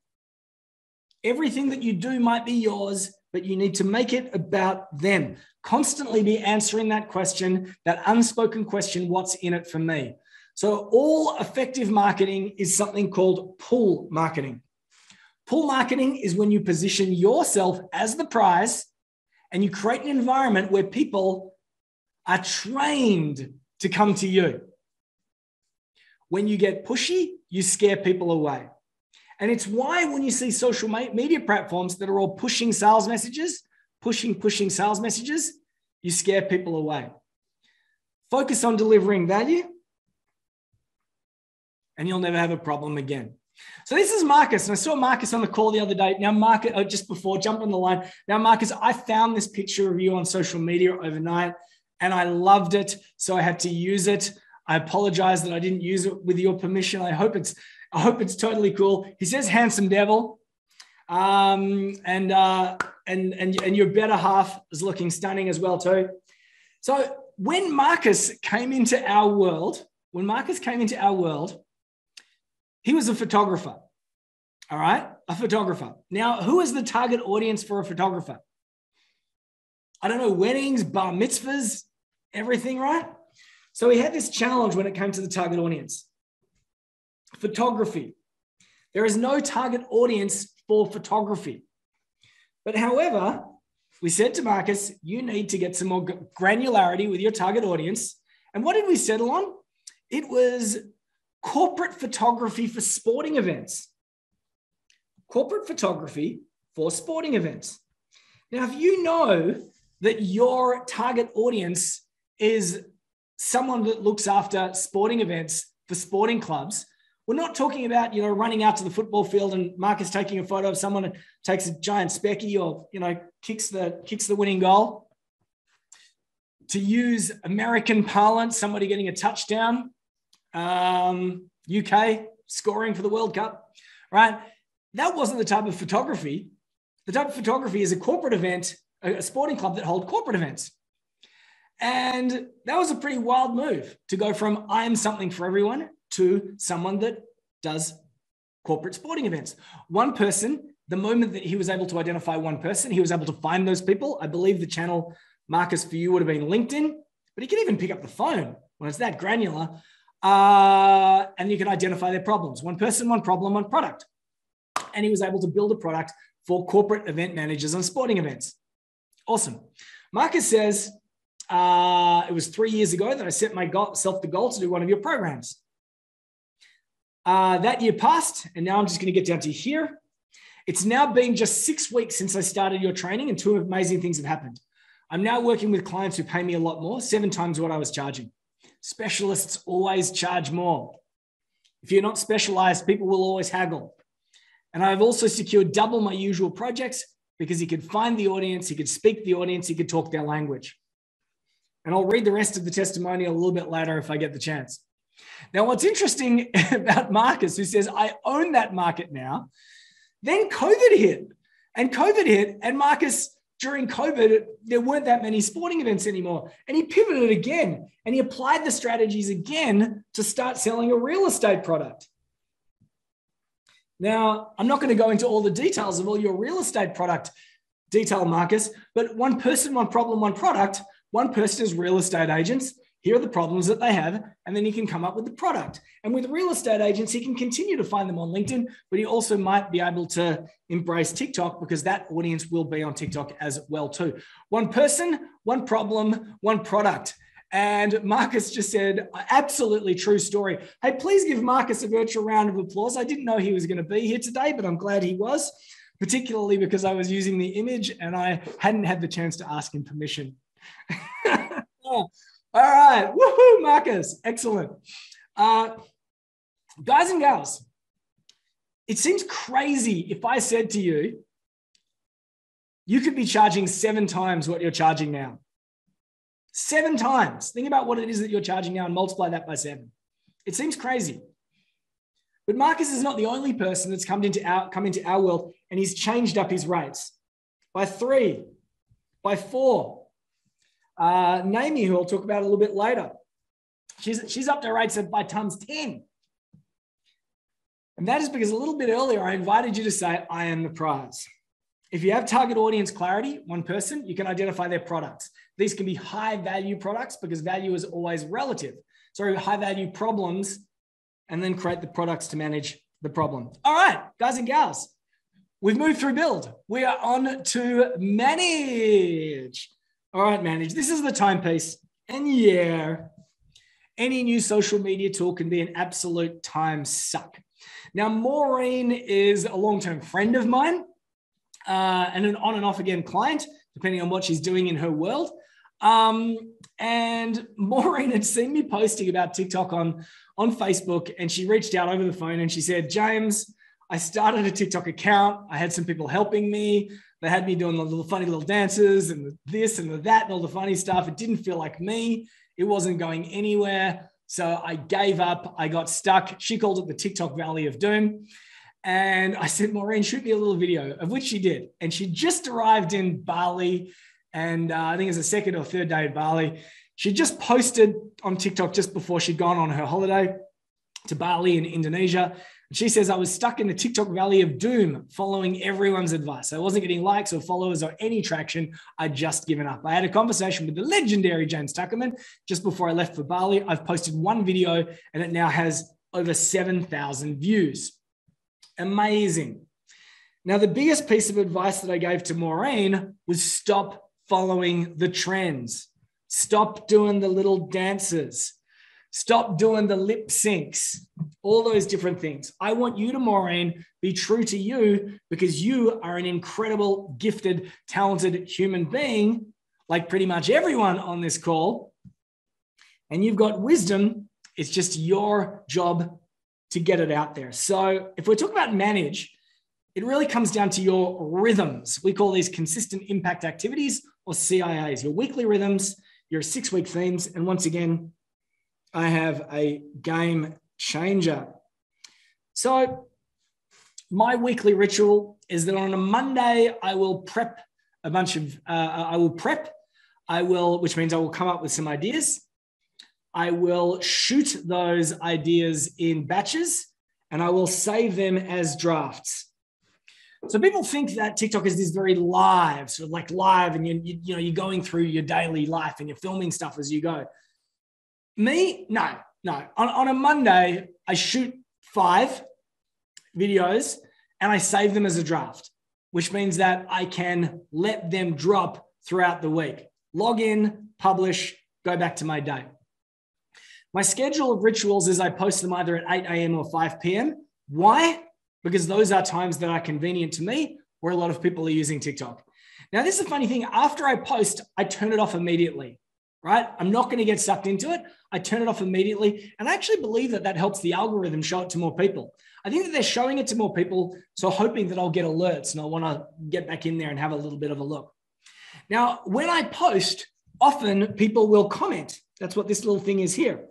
Everything that you do might be yours, but you need to make it about them. Constantly be answering that question, that unspoken question what's in it for me? So, all effective marketing is something called pull marketing. Pull marketing is when you position yourself as the prize and you create an environment where people are trained to come to you. When you get pushy, you scare people away. And it's why when you see social media platforms that are all pushing sales messages, pushing, pushing sales messages, you scare people away. Focus on delivering value and you'll never have a problem again. So this is Marcus, and I saw Marcus on the call the other day. Now, Marcus, uh, just before jump on the line. Now, Marcus, I found this picture of you on social media overnight, and I loved it, so I had to use it. I apologize that I didn't use it with your permission. I hope it's I hope it's totally cool. He says handsome devil, um, and uh, and, and, and your better half is looking stunning as well too. So when Marcus came into our world, when Marcus came into our world, he was a photographer. All right, a photographer. Now, who is the target audience for a photographer? I don't know, weddings, bar mitzvahs, everything, right? So we had this challenge when it came to the target audience photography. There is no target audience for photography. But however, we said to Marcus, you need to get some more granularity with your target audience. And what did we settle on? It was corporate photography for sporting events. Corporate photography for sporting events. Now, if you know that your target audience is someone that looks after sporting events for sporting clubs, we're not talking about, you know, running out to the football field and Marcus taking a photo of someone and takes a giant specky or, you know, kicks the kicks the winning goal. To use American parlance, somebody getting a touchdown, um, UK scoring for the World Cup, right? That wasn't the type of photography. The type of photography is a corporate event, a sporting club that hold corporate events. And that was a pretty wild move to go from I am something for everyone to someone that does corporate sporting events. One person, the moment that he was able to identify one person, he was able to find those people. I believe the channel Marcus for you would have been LinkedIn, but he can even pick up the phone when it's that granular. Uh, and you can identify their problems. One person, one problem, one product. And he was able to build a product for corporate event managers and sporting events. Awesome. Marcus says, uh, it was three years ago that I set myself the goal to do one of your programs. Uh, that year passed, and now I'm just going to get down to here. It's now been just six weeks since I started your training, and two amazing things have happened. I'm now working with clients who pay me a lot more, seven times what I was charging. Specialists always charge more. If you're not specialized, people will always haggle. And I've also secured double my usual projects because he could find the audience, he could speak the audience, he could talk their language. And I'll read the rest of the testimonial a little bit later if I get the chance. Now, what's interesting about Marcus, who says, I own that market now, then COVID hit. And COVID hit, and Marcus, during COVID, there weren't that many sporting events anymore. And he pivoted again and he applied the strategies again to start selling a real estate product. Now, I'm not going to go into all the details of all your real estate product detail, Marcus, but one person, one problem, one product. One person is real estate agents here are the problems that they have, and then he can come up with the product. And with real estate agents, he can continue to find them on LinkedIn, but he also might be able to embrace TikTok because that audience will be on TikTok as well too. One person, one problem, one product. And Marcus just said, absolutely true story. Hey, please give Marcus a virtual round of applause. I didn't know he was going to be here today, but I'm glad he was, particularly because I was using the image and I hadn't had the chance to ask him permission. All right. Woohoo, Marcus. Excellent. Uh, guys and gals, it seems crazy if I said to you, you could be charging seven times what you're charging now. Seven times. Think about what it is that you're charging now and multiply that by seven. It seems crazy. But Marcus is not the only person that's come into our, come into our world and he's changed up his rates by three, by four, uh, Naomi, who I'll talk about a little bit later, she's, she's up to rates by times 10. And that is because a little bit earlier, I invited you to say, I am the prize. If you have target audience clarity, one person, you can identify their products. These can be high value products because value is always relative. So high value problems, and then create the products to manage the problem. All right, guys and gals, we've moved through build. We are on to manage. All right, manage. This is the timepiece. And yeah, any new social media tool can be an absolute time suck. Now, Maureen is a long term friend of mine uh, and an on and off again client, depending on what she's doing in her world. Um, and Maureen had seen me posting about TikTok on, on Facebook, and she reached out over the phone and she said, James, I started a TikTok account. I had some people helping me. They had me doing the little funny little dances and this and that and all the funny stuff. It didn't feel like me. It wasn't going anywhere. So I gave up. I got stuck. She called it the TikTok Valley of Doom. And I said, Maureen, shoot me a little video, of which she did. And she just arrived in Bali. And uh, I think it's the second or third day in Bali. She just posted on TikTok just before she'd gone on her holiday to Bali in Indonesia. She says, I was stuck in the TikTok valley of doom following everyone's advice. I wasn't getting likes or followers or any traction. I'd just given up. I had a conversation with the legendary James Tuckerman just before I left for Bali. I've posted one video and it now has over 7,000 views. Amazing. Now, the biggest piece of advice that I gave to Maureen was stop following the trends, stop doing the little dances. Stop doing the lip syncs, all those different things. I want you to, Maureen, be true to you because you are an incredible, gifted, talented human being, like pretty much everyone on this call. And you've got wisdom. It's just your job to get it out there. So if we're talking about manage, it really comes down to your rhythms. We call these consistent impact activities or CIAs, your weekly rhythms, your six week themes. And once again, I have a game changer. So, my weekly ritual is that on a Monday, I will prep a bunch of, uh, I will prep, I will, which means I will come up with some ideas. I will shoot those ideas in batches and I will save them as drafts. So people think that TikTok is this very live, sort of like live, and you, you, you know you're going through your daily life and you're filming stuff as you go. Me, no, no. On, on a Monday, I shoot five videos and I save them as a draft, which means that I can let them drop throughout the week. Log in, publish, go back to my day. My schedule of rituals is I post them either at 8 a.m. or 5 p.m. Why? Because those are times that are convenient to me where a lot of people are using TikTok. Now, this is a funny thing. After I post, I turn it off immediately right? I'm not going to get sucked into it. I turn it off immediately. And I actually believe that that helps the algorithm show it to more people. I think that they're showing it to more people. So hoping that I'll get alerts and I'll want to get back in there and have a little bit of a look. Now, when I post, often people will comment. That's what this little thing is here.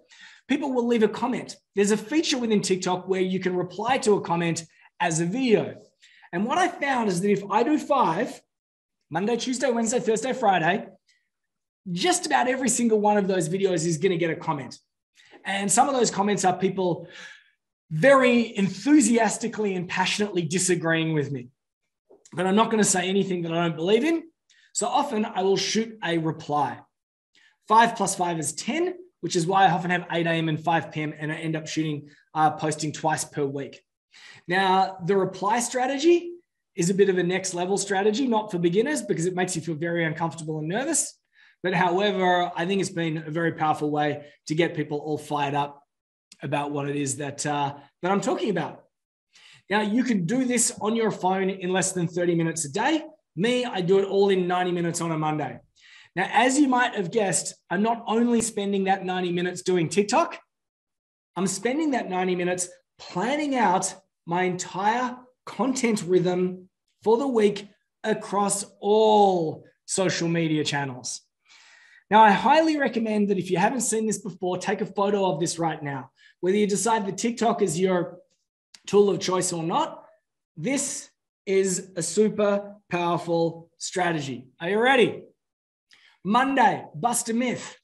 People will leave a comment. There's a feature within TikTok where you can reply to a comment as a video. And what I found is that if I do five, Monday, Tuesday, Wednesday, Thursday, Friday, just about every single one of those videos is going to get a comment. And some of those comments are people very enthusiastically and passionately disagreeing with me. But I'm not going to say anything that I don't believe in. So often I will shoot a reply. Five plus five is 10, which is why I often have 8 a.m. and 5 p.m. and I end up shooting, uh, posting twice per week. Now, the reply strategy is a bit of a next level strategy, not for beginners because it makes you feel very uncomfortable and nervous. But however, I think it's been a very powerful way to get people all fired up about what it is that, uh, that I'm talking about. Now, you can do this on your phone in less than 30 minutes a day. Me, I do it all in 90 minutes on a Monday. Now, as you might have guessed, I'm not only spending that 90 minutes doing TikTok, I'm spending that 90 minutes planning out my entire content rhythm for the week across all social media channels. Now, I highly recommend that if you haven't seen this before, take a photo of this right now. Whether you decide that TikTok is your tool of choice or not, this is a super powerful strategy. Are you ready? Monday, bust a myth.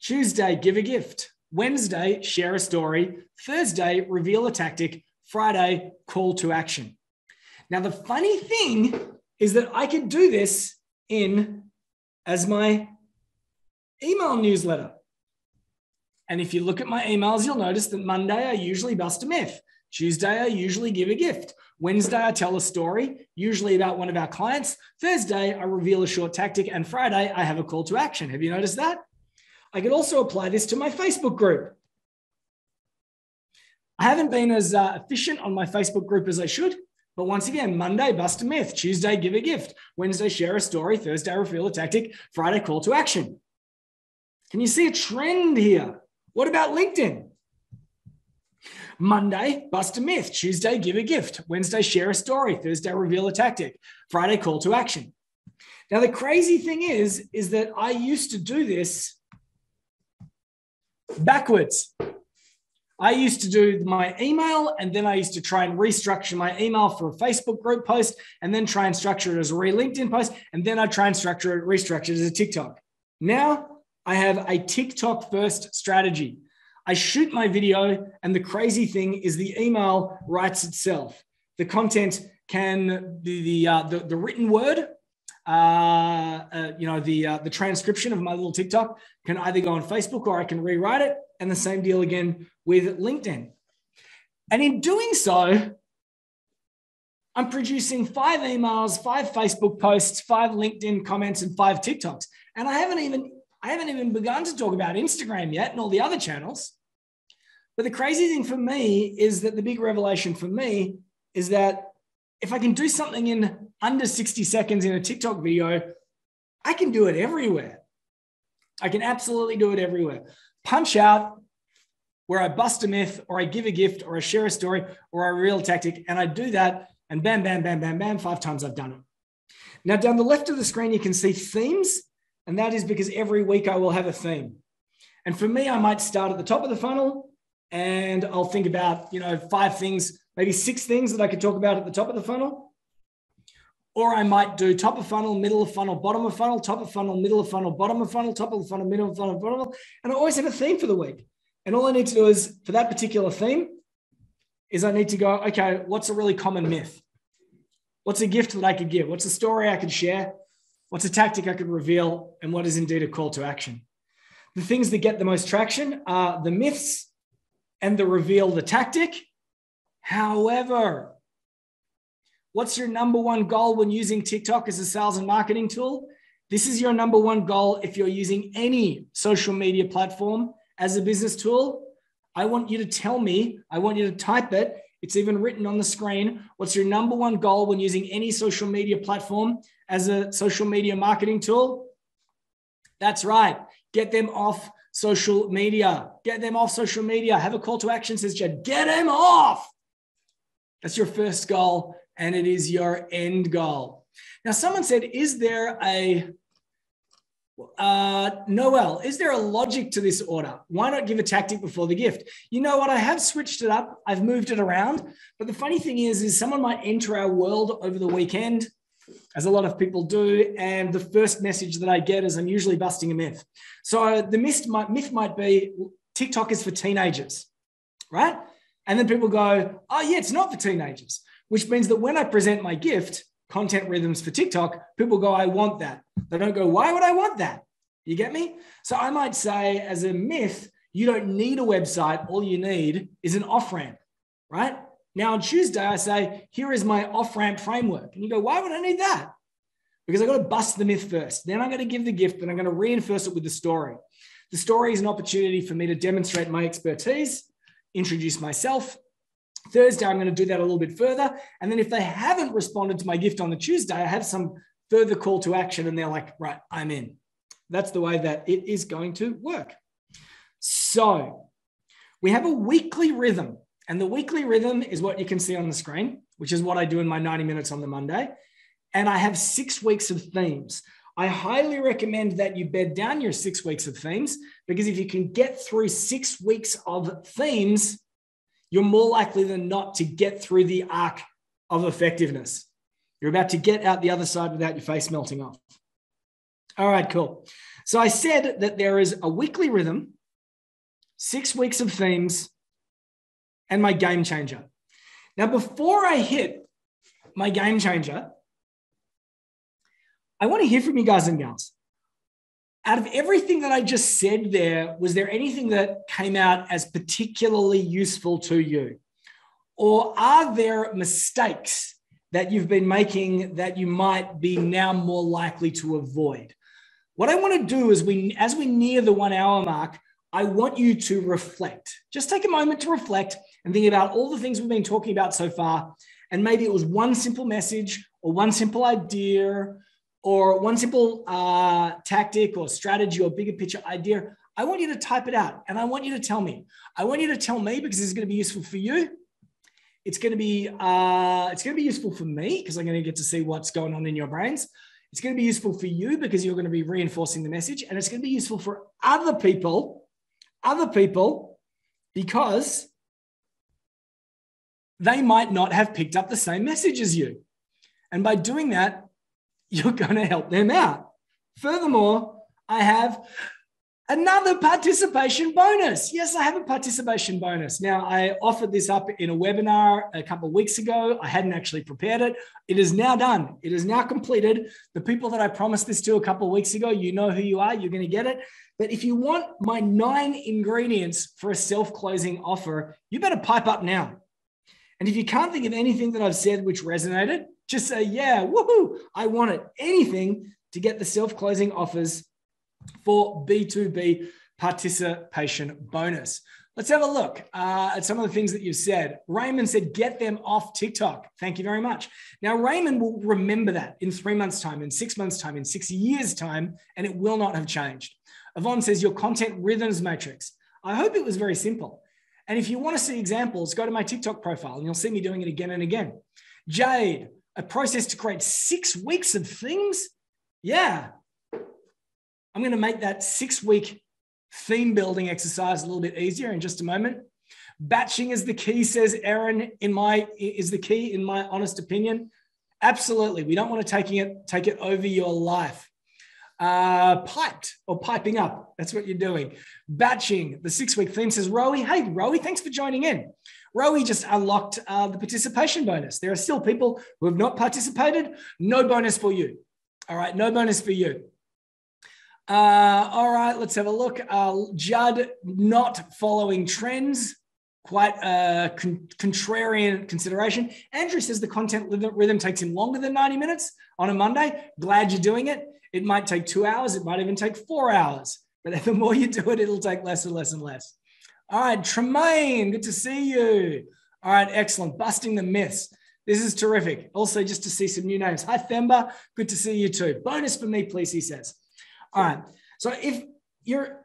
Tuesday, give a gift. Wednesday, share a story. Thursday, reveal a tactic. Friday, call to action. Now, the funny thing is that I could do this in as my email newsletter. And if you look at my emails, you'll notice that Monday I usually bust a myth. Tuesday, I usually give a gift. Wednesday, I tell a story, usually about one of our clients. Thursday, I reveal a short tactic. And Friday, I have a call to action. Have you noticed that? I could also apply this to my Facebook group. I haven't been as uh, efficient on my Facebook group as I should. But once again, Monday, bust a myth. Tuesday, give a gift. Wednesday, share a story. Thursday, reveal a tactic. Friday, call to action. Can you see a trend here? What about LinkedIn? Monday, bust a myth. Tuesday, give a gift. Wednesday, share a story. Thursday, reveal a tactic. Friday, call to action. Now, the crazy thing is, is that I used to do this backwards. I used to do my email and then I used to try and restructure my email for a Facebook group post and then try and structure it as a re LinkedIn post. And then I try and structure it, restructure it as a TikTok. Now I have a TikTok first strategy. I shoot my video, and the crazy thing is the email writes itself. The content can be the, uh, the, the written word uh, uh, you know, the uh, the transcription of my little TikTok can either go on Facebook or I can rewrite it. And the same deal again with LinkedIn. And in doing so, I'm producing five emails, five Facebook posts, five LinkedIn comments, and five TikToks. And I haven't even I haven't even begun to talk about Instagram yet and all the other channels. But the crazy thing for me is that the big revelation for me is that if I can do something in under 60 seconds in a TikTok video, I can do it everywhere. I can absolutely do it everywhere. Punch out where I bust a myth or I give a gift or I share a story or a real tactic. And I do that and bam, bam, bam, bam, bam, five times I've done it. Now, down the left of the screen, you can see themes. And that is because every week I will have a theme. And for me, I might start at the top of the funnel and I'll think about, you know, five things maybe six things that I could talk about at the top of the funnel. Or I might do top of funnel, middle of funnel, bottom of funnel, top of funnel, middle of funnel, bottom of funnel, top of funnel, middle of funnel, bottom of funnel. And I always have a theme for the week. And all I need to do is for that particular theme is I need to go, okay, what's a really common myth? What's a gift that I could give? What's a story I could share? What's a tactic I could reveal? And what is indeed a call to action? The things that get the most traction are the myths and the reveal the tactic However, what's your number one goal when using TikTok as a sales and marketing tool? This is your number one goal if you're using any social media platform as a business tool. I want you to tell me, I want you to type it. It's even written on the screen. What's your number one goal when using any social media platform as a social media marketing tool? That's right. Get them off social media. Get them off social media. Have a call to action, says Jed. Get them off. That's your first goal, and it is your end goal. Now, someone said, Is there a uh, Noel, is there a logic to this order? Why not give a tactic before the gift? You know what? I have switched it up. I've moved it around. But the funny thing is, is someone might enter our world over the weekend, as a lot of people do. And the first message that I get is I'm usually busting a myth. So the myth might, myth might be TikTok is for teenagers, right? And then people go, oh, yeah, it's not for teenagers, which means that when I present my gift, content rhythms for TikTok, people go, I want that. They don't go, why would I want that? You get me? So I might say, as a myth, you don't need a website. All you need is an off ramp, right? Now on Tuesday, I say, here is my off ramp framework. And you go, why would I need that? Because I've got to bust the myth first. Then I'm going to give the gift, and I'm going to reinforce it with the story. The story is an opportunity for me to demonstrate my expertise introduce myself. Thursday, I'm going to do that a little bit further. And then if they haven't responded to my gift on the Tuesday, I have some further call to action and they're like, right, I'm in. That's the way that it is going to work. So we have a weekly rhythm. And the weekly rhythm is what you can see on the screen, which is what I do in my 90 minutes on the Monday. And I have six weeks of themes. I highly recommend that you bed down your six weeks of themes because if you can get through six weeks of themes, you're more likely than not to get through the arc of effectiveness. You're about to get out the other side without your face melting off. All right, cool. So I said that there is a weekly rhythm, six weeks of themes, and my game changer. Now, before I hit my game changer, I want to hear from you guys and gals. Out of everything that I just said there, was there anything that came out as particularly useful to you? Or are there mistakes that you've been making that you might be now more likely to avoid? What I want to do is we as we near the 1 hour mark, I want you to reflect. Just take a moment to reflect and think about all the things we've been talking about so far. And maybe it was one simple message or one simple idea or one simple uh, tactic or strategy or bigger picture idea, I want you to type it out and I want you to tell me. I want you to tell me because this is going to be useful for you. It's going to be uh, it's going to be useful for me because I'm going to get to see what's going on in your brains. It's going to be useful for you because you're going to be reinforcing the message, and it's going to be useful for other people, other people because they might not have picked up the same message as you. And by doing that, you're going to help them out. Furthermore, I have another participation bonus. Yes, I have a participation bonus. Now, I offered this up in a webinar a couple of weeks ago. I hadn't actually prepared it. It is now done. It is now completed. The people that I promised this to a couple of weeks ago, you know who you are. You're going to get it. But if you want my nine ingredients for a self closing offer, you better pipe up now. And if you can't think of anything that I've said which resonated, just say, yeah, woohoo, I want it. Anything to get the self closing offers for B2B participation bonus. Let's have a look uh, at some of the things that you've said. Raymond said, get them off TikTok. Thank you very much. Now, Raymond will remember that in three months' time, in six months' time, in six years' time, and it will not have changed. Yvonne says, your content rhythms matrix. I hope it was very simple. And if you want to see examples, go to my TikTok profile and you'll see me doing it again and again. Jade, a process to create six weeks of things. Yeah. I'm going to make that six week theme building exercise a little bit easier in just a moment. Batching is the key, says Aaron, in my is the key, in my honest opinion. Absolutely. We don't want to take it, take it over your life uh, piped or piping up. That's what you're doing. Batching, the six week theme says, Rowie, hey, Rowie, thanks for joining in. Rowie just unlocked uh, the participation bonus. There are still people who have not participated. No bonus for you. All right, no bonus for you. Uh, all right, let's have a look. Uh, Judd not following trends, quite a con- contrarian consideration. Andrew says the content rhythm takes him longer than 90 minutes on a Monday. Glad you're doing it. It might take two hours, it might even take four hours. But the more you do it, it'll take less and less and less. All right, Tremaine, good to see you. All right, excellent. Busting the myths. This is terrific. Also, just to see some new names. Hi, Themba. Good to see you too. Bonus for me, please, he says. All right. So if you're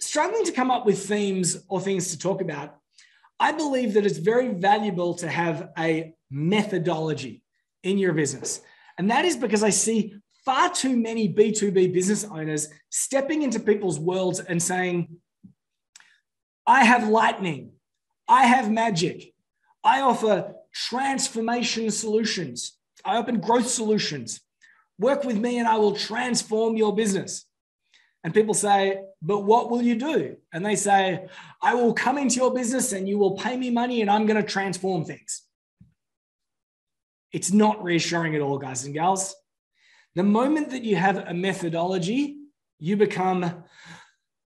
struggling to come up with themes or things to talk about, I believe that it's very valuable to have a methodology in your business. And that is because I see far too many B2B business owners stepping into people's worlds and saying, I have lightning, I have magic, I offer transformation solutions, I open growth solutions. Work with me and I will transform your business. And people say, But what will you do? And they say, I will come into your business and you will pay me money and I'm going to transform things. It's not reassuring at all, guys and gals. The moment that you have a methodology, you become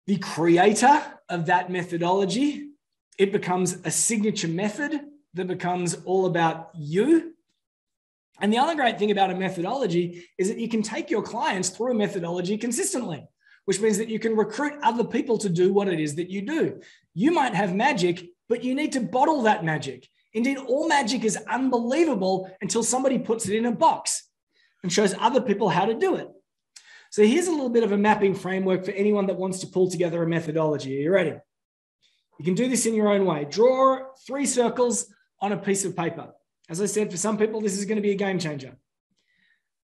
the creator of that methodology. It becomes a signature method that becomes all about you. And the other great thing about a methodology is that you can take your clients through a methodology consistently, which means that you can recruit other people to do what it is that you do. You might have magic, but you need to bottle that magic. Indeed, all magic is unbelievable until somebody puts it in a box and shows other people how to do it. So here's a little bit of a mapping framework for anyone that wants to pull together a methodology. Are you ready? You can do this in your own way. Draw three circles on a piece of paper. As I said, for some people, this is going to be a game changer.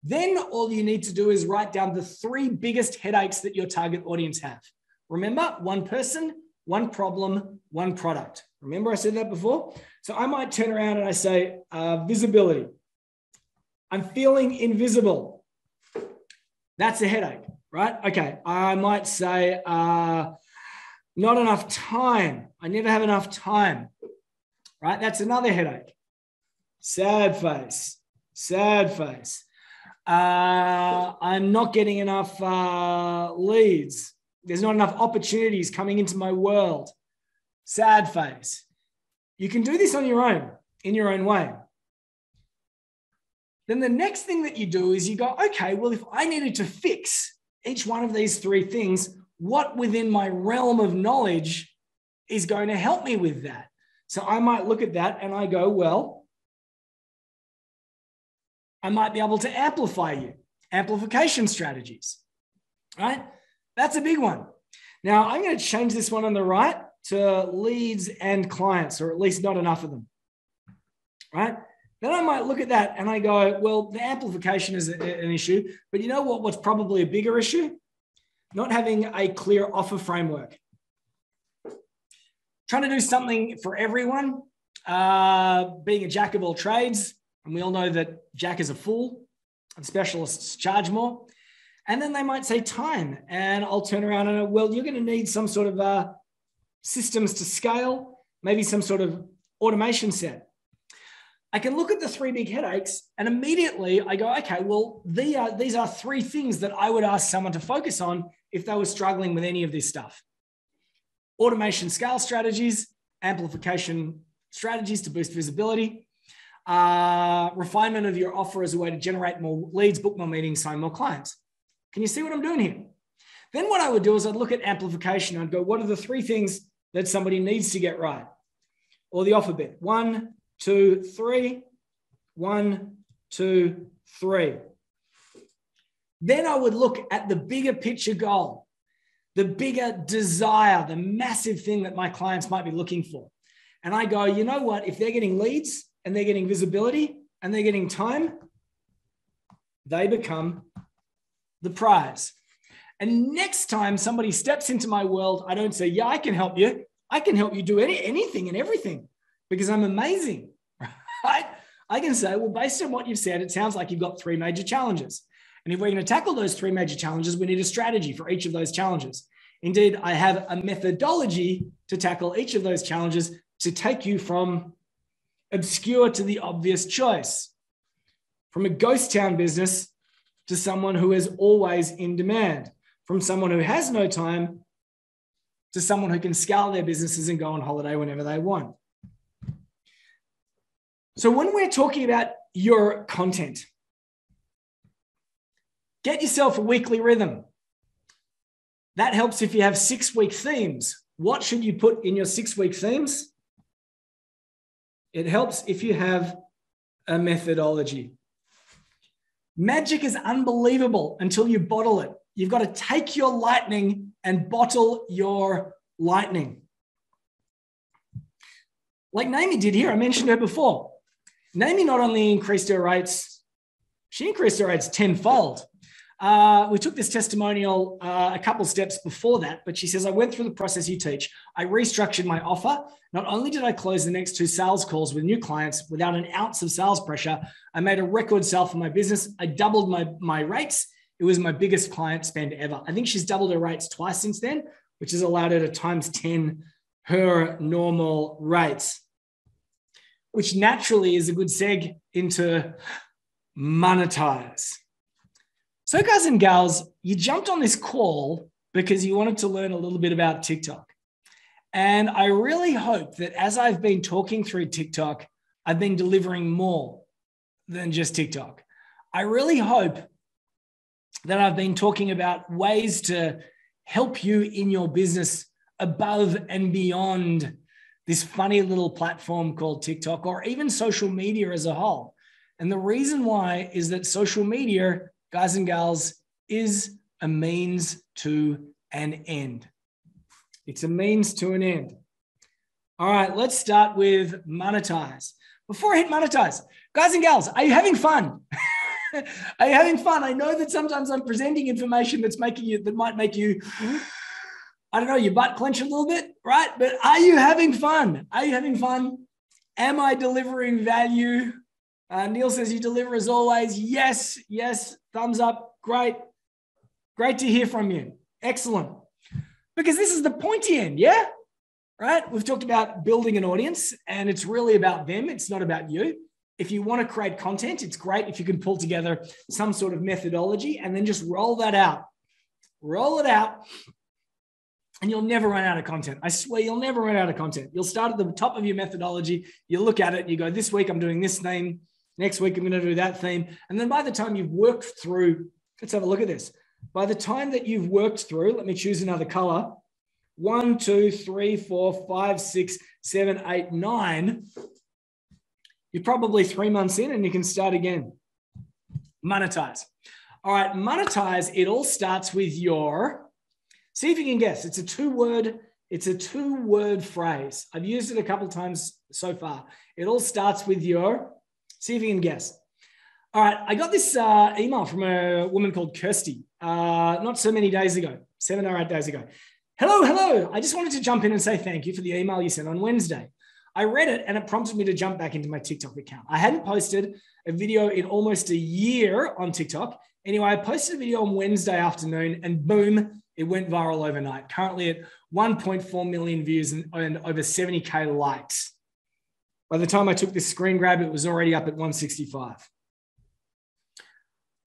Then all you need to do is write down the three biggest headaches that your target audience have. Remember, one person, one problem, one product. Remember, I said that before? So I might turn around and I say uh, visibility. I'm feeling invisible. That's a headache, right? Okay. I might say, uh, not enough time. I never have enough time, right? That's another headache. Sad face, sad face. Uh, I'm not getting enough uh, leads. There's not enough opportunities coming into my world. Sad face. You can do this on your own, in your own way. Then the next thing that you do is you go, okay, well, if I needed to fix each one of these three things, what within my realm of knowledge is going to help me with that? So I might look at that and I go, well, I might be able to amplify you, amplification strategies, right? That's a big one. Now I'm going to change this one on the right to leads and clients, or at least not enough of them, right? Then I might look at that and I go, well, the amplification is an issue. But you know what? What's probably a bigger issue? Not having a clear offer framework. trying to do something for everyone, uh, being a jack of all trades. And we all know that Jack is a fool and specialists charge more. And then they might say time. And I'll turn around and, well, you're going to need some sort of uh, systems to scale, maybe some sort of automation set. I can look at the three big headaches and immediately I go, okay, well, uh, these are three things that I would ask someone to focus on if they were struggling with any of this stuff automation scale strategies, amplification strategies to boost visibility, uh, refinement of your offer as a way to generate more leads, book more meetings, sign more clients. Can you see what I'm doing here? Then what I would do is I'd look at amplification. I'd go, what are the three things that somebody needs to get right? Or the offer bit. One, two, three. One, two, three. Then I would look at the bigger picture goal, the bigger desire, the massive thing that my clients might be looking for. And I go, you know what? If they're getting leads and they're getting visibility and they're getting time, they become the prize. And next time somebody steps into my world, I don't say, yeah, I can help you. I can help you do any, anything and everything because I'm amazing, right? I can say, well, based on what you've said, it sounds like you've got three major challenges. And if we're going to tackle those three major challenges, we need a strategy for each of those challenges. Indeed, I have a methodology to tackle each of those challenges to take you from obscure to the obvious choice, from a ghost town business to someone who is always in demand, from someone who has no time to someone who can scale their businesses and go on holiday whenever they want. So, when we're talking about your content, Get yourself a weekly rhythm. That helps if you have six week themes. What should you put in your six week themes? It helps if you have a methodology. Magic is unbelievable until you bottle it. You've got to take your lightning and bottle your lightning. Like Naomi did here, I mentioned her before. Naomi not only increased her rates, she increased her rates tenfold. Uh, we took this testimonial uh, a couple steps before that, but she says, I went through the process you teach. I restructured my offer. Not only did I close the next two sales calls with new clients without an ounce of sales pressure, I made a record sale for my business. I doubled my, my rates. It was my biggest client spend ever. I think she's doubled her rates twice since then, which has allowed her to times 10 her normal rates, which naturally is a good seg into monetize. So, guys and gals, you jumped on this call because you wanted to learn a little bit about TikTok. And I really hope that as I've been talking through TikTok, I've been delivering more than just TikTok. I really hope that I've been talking about ways to help you in your business above and beyond this funny little platform called TikTok or even social media as a whole. And the reason why is that social media guys and gals, is a means to an end. It's a means to an end. All right, let's start with monetize. Before I hit monetize, guys and gals, are you having fun? are you having fun? I know that sometimes I'm presenting information that's making you that might make you I don't know, your butt clench a little bit, right? But are you having fun? Are you having fun? Am I delivering value? Uh, Neil says you deliver as always. Yes, yes, thumbs up. Great. Great to hear from you. Excellent. Because this is the pointy end, yeah? Right? We've talked about building an audience and it's really about them, it's not about you. If you want to create content, it's great if you can pull together some sort of methodology and then just roll that out. Roll it out and you'll never run out of content. I swear you'll never run out of content. You'll start at the top of your methodology, you look at it, you go, This week I'm doing this theme, Next week, I'm going to do that theme. And then by the time you've worked through, let's have a look at this. By the time that you've worked through, let me choose another color one, two, three, four, five, six, seven, eight, nine. You're probably three months in and you can start again. Monetize. All right, monetize. It all starts with your, see if you can guess. It's a two word, it's a two word phrase. I've used it a couple times so far. It all starts with your See if you can guess. All right, I got this uh, email from a woman called Kirsty uh, not so many days ago, seven or eight days ago. Hello, hello. I just wanted to jump in and say thank you for the email you sent on Wednesday. I read it and it prompted me to jump back into my TikTok account. I hadn't posted a video in almost a year on TikTok. Anyway, I posted a video on Wednesday afternoon and boom, it went viral overnight. Currently at 1.4 million views and, and over 70K likes. By the time I took this screen grab, it was already up at 165.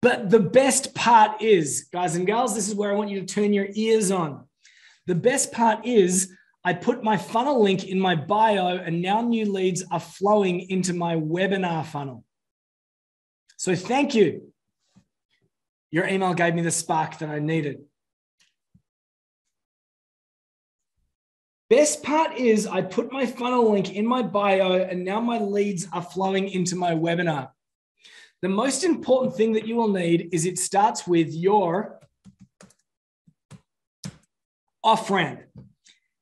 But the best part is, guys and girls, this is where I want you to turn your ears on. The best part is, I put my funnel link in my bio, and now new leads are flowing into my webinar funnel. So thank you. Your email gave me the spark that I needed. Best part is I put my funnel link in my bio, and now my leads are flowing into my webinar. The most important thing that you will need is it starts with your off ramp.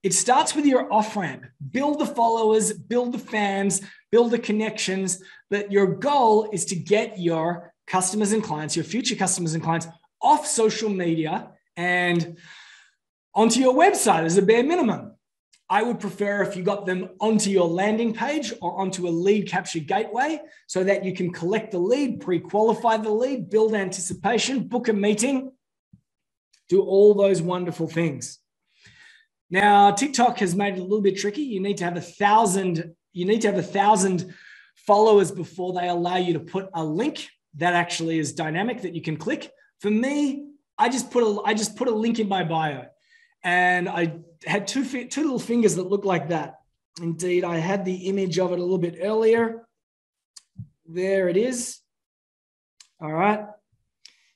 It starts with your off ramp. Build the followers, build the fans, build the connections. But your goal is to get your customers and clients, your future customers and clients, off social media and onto your website as a bare minimum. I would prefer if you got them onto your landing page or onto a lead capture gateway so that you can collect the lead, pre qualify the lead, build anticipation, book a meeting, do all those wonderful things. Now, TikTok has made it a little bit tricky. You need to have a thousand, you need to have a thousand followers before they allow you to put a link that actually is dynamic that you can click. For me, I just put a I just put a link in my bio, and I had two two little fingers that looked like that. Indeed, I had the image of it a little bit earlier. There it is. All right.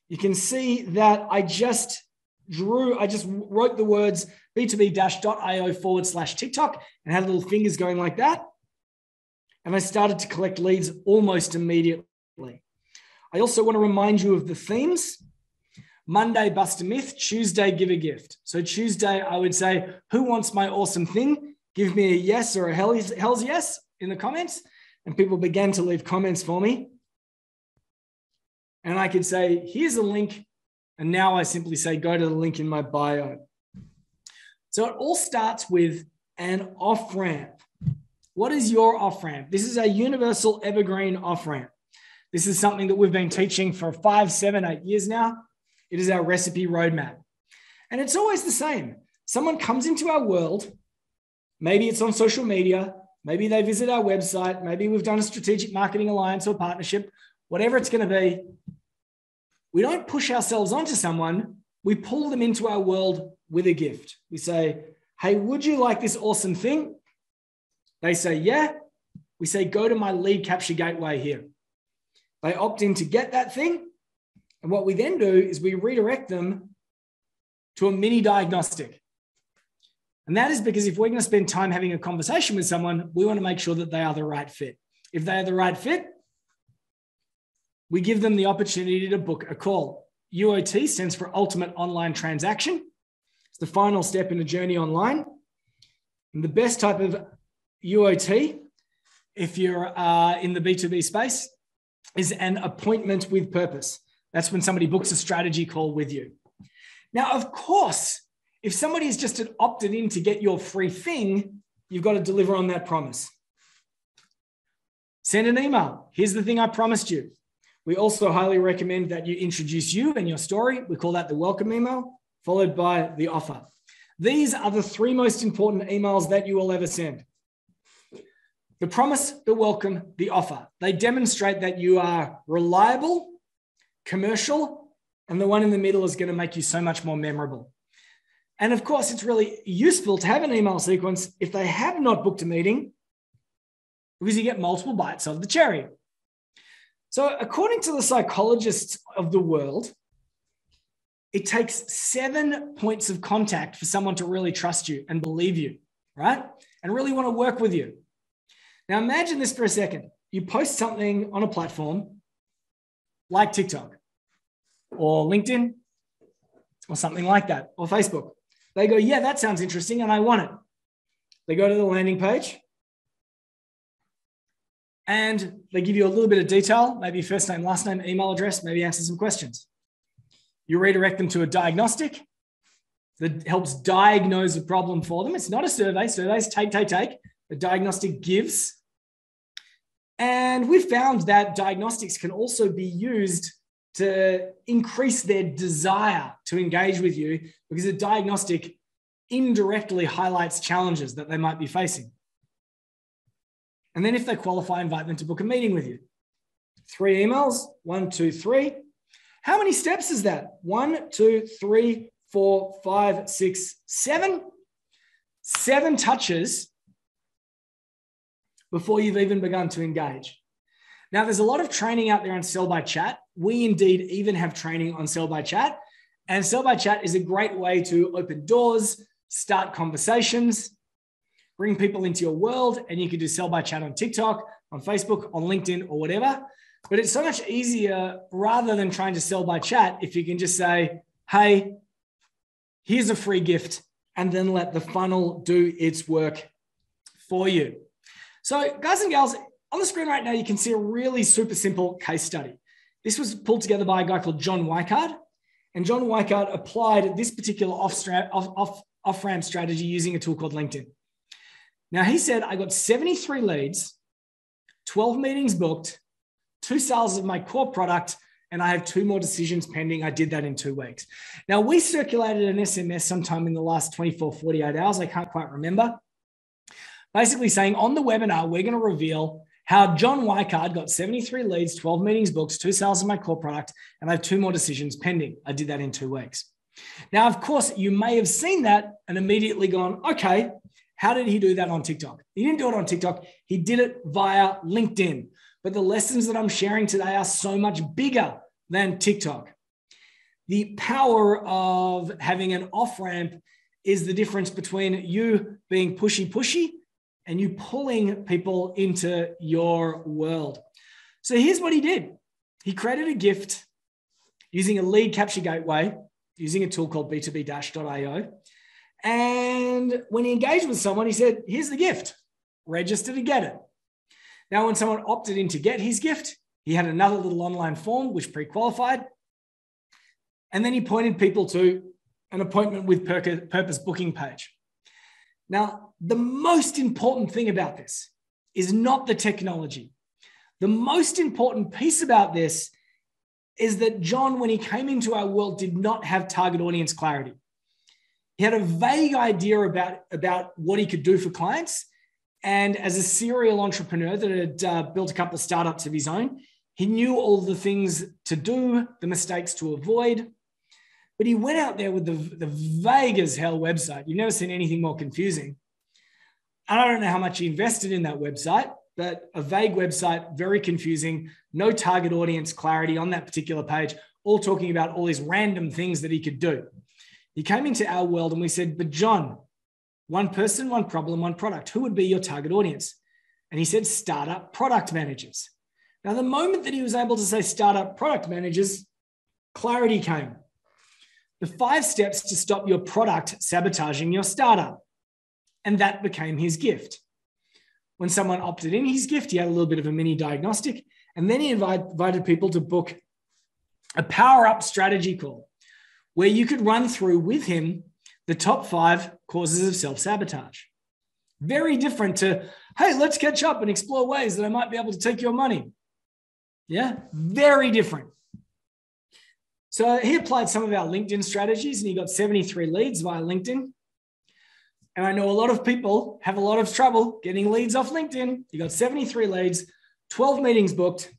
You can see that I just drew, I just wrote the words b2b-io forward slash TikTok and had little fingers going like that. And I started to collect leads almost immediately. I also want to remind you of the themes. Monday, bust a myth. Tuesday, give a gift. So Tuesday, I would say, who wants my awesome thing? Give me a yes or a hell's, hell's yes in the comments. And people began to leave comments for me. And I could say, here's a link. And now I simply say, go to the link in my bio. So it all starts with an off ramp. What is your off ramp? This is a universal evergreen off ramp. This is something that we've been teaching for five, seven, eight years now. It is our recipe roadmap. And it's always the same. Someone comes into our world, maybe it's on social media, maybe they visit our website, maybe we've done a strategic marketing alliance or partnership, whatever it's going to be. We don't push ourselves onto someone, we pull them into our world with a gift. We say, Hey, would you like this awesome thing? They say, Yeah. We say, Go to my lead capture gateway here. They opt in to get that thing. And what we then do is we redirect them to a mini diagnostic. And that is because if we're going to spend time having a conversation with someone, we want to make sure that they are the right fit. If they are the right fit, we give them the opportunity to book a call. UOT stands for Ultimate Online Transaction. It's the final step in a journey online. And the best type of UOT, if you're uh, in the B2B space, is an appointment with purpose. That's when somebody books a strategy call with you. Now, of course, if somebody has just opted in to get your free thing, you've got to deliver on that promise. Send an email. Here's the thing I promised you. We also highly recommend that you introduce you and your story. We call that the welcome email followed by the offer. These are the three most important emails that you will ever send. The promise, the welcome, the offer. They demonstrate that you are reliable, commercial, and the one in the middle is going to make you so much more memorable. And of course, it's really useful to have an email sequence if they have not booked a meeting because you get multiple bites of the cherry. So, according to the psychologists of the world, it takes seven points of contact for someone to really trust you and believe you, right? And really want to work with you. Now, imagine this for a second. You post something on a platform like TikTok or LinkedIn or something like that or Facebook. They go, Yeah, that sounds interesting and I want it. They go to the landing page and they give you a little bit of detail, maybe first name, last name, email address, maybe answer some questions. You redirect them to a diagnostic. that helps diagnose a problem for them. It's not a survey. Surveys take, take, take. The diagnostic gives. And we found that diagnostics can also be used to increase their desire to engage with you because a diagnostic indirectly highlights challenges that they might be facing. And then if they qualify, invite them to book a meeting with you. Three emails, one, two, three. How many steps is that? One, two, three, four, five, six, seven. Seven touches before you've even begun to engage. Now, there's a lot of training out there on Sell by Chat. We indeed even have training on Sell by Chat. And Sell by Chat is a great way to open doors, start conversations, bring people into your world. And you can do Sell by Chat on TikTok, on Facebook, on LinkedIn, or whatever. But it's so much easier rather than trying to sell by chat if you can just say, hey, here's a free gift, and then let the funnel do its work for you. So, guys and gals, on the screen right now, you can see a really super simple case study. This was pulled together by a guy called John Weickard. And John Weickard applied this particular off, off, off ramp strategy using a tool called LinkedIn. Now, he said, I got 73 leads, 12 meetings booked, two sales of my core product, and I have two more decisions pending. I did that in two weeks. Now, we circulated an SMS sometime in the last 24, 48 hours. I can't quite remember basically saying on the webinar, we're going to reveal how John Weickard got 73 leads, 12 meetings books, two sales of my core product, and I have two more decisions pending. I did that in two weeks. Now, of course, you may have seen that and immediately gone, okay, how did he do that on TikTok? He didn't do it on TikTok, he did it via LinkedIn. But the lessons that I'm sharing today are so much bigger than TikTok. The power of having an off ramp is the difference between you being pushy, pushy and you pulling people into your world. So here's what he did he created a gift using a lead capture gateway, using a tool called b2b-io. And when he engaged with someone, he said, Here's the gift, register to get it. Now, when someone opted in to get his gift, he had another little online form which pre qualified. And then he pointed people to an appointment with purpose booking page. Now, the most important thing about this is not the technology. The most important piece about this is that John, when he came into our world, did not have target audience clarity. He had a vague idea about, about what he could do for clients. And as a serial entrepreneur that had uh, built a couple of startups of his own, he knew all the things to do, the mistakes to avoid. But he went out there with the, the vague as hell website. You've never seen anything more confusing. And I don't know how much he invested in that website, but a vague website, very confusing, no target audience clarity on that particular page, all talking about all these random things that he could do. He came into our world and we said, But John, one person, one problem, one product. Who would be your target audience? And he said, Startup product managers. Now, the moment that he was able to say startup product managers, clarity came the five steps to stop your product sabotaging your startup. And that became his gift. When someone opted in his gift, he had a little bit of a mini diagnostic. And then he invited people to book a power up strategy call where you could run through with him the top five causes of self sabotage. Very different to, hey, let's catch up and explore ways that I might be able to take your money. Yeah, very different. So he applied some of our LinkedIn strategies and he got 73 leads via LinkedIn. And I know a lot of people have a lot of trouble getting leads off LinkedIn. He got 73 leads, 12 meetings booked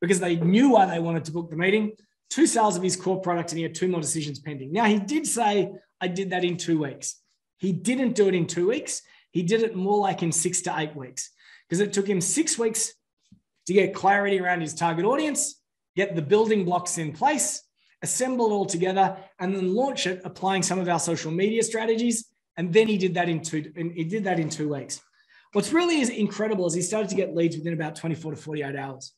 because they knew why they wanted to book the meeting, two sales of his core product, and he had two more decisions pending. Now, he did say, I did that in two weeks. He didn't do it in two weeks. He did it more like in six to eight weeks because it took him six weeks to get clarity around his target audience get the building blocks in place, assemble it all together, and then launch it, applying some of our social media strategies. And then he did that in two, he did that in two weeks. What's really is incredible is he started to get leads within about 24 to 48 hours.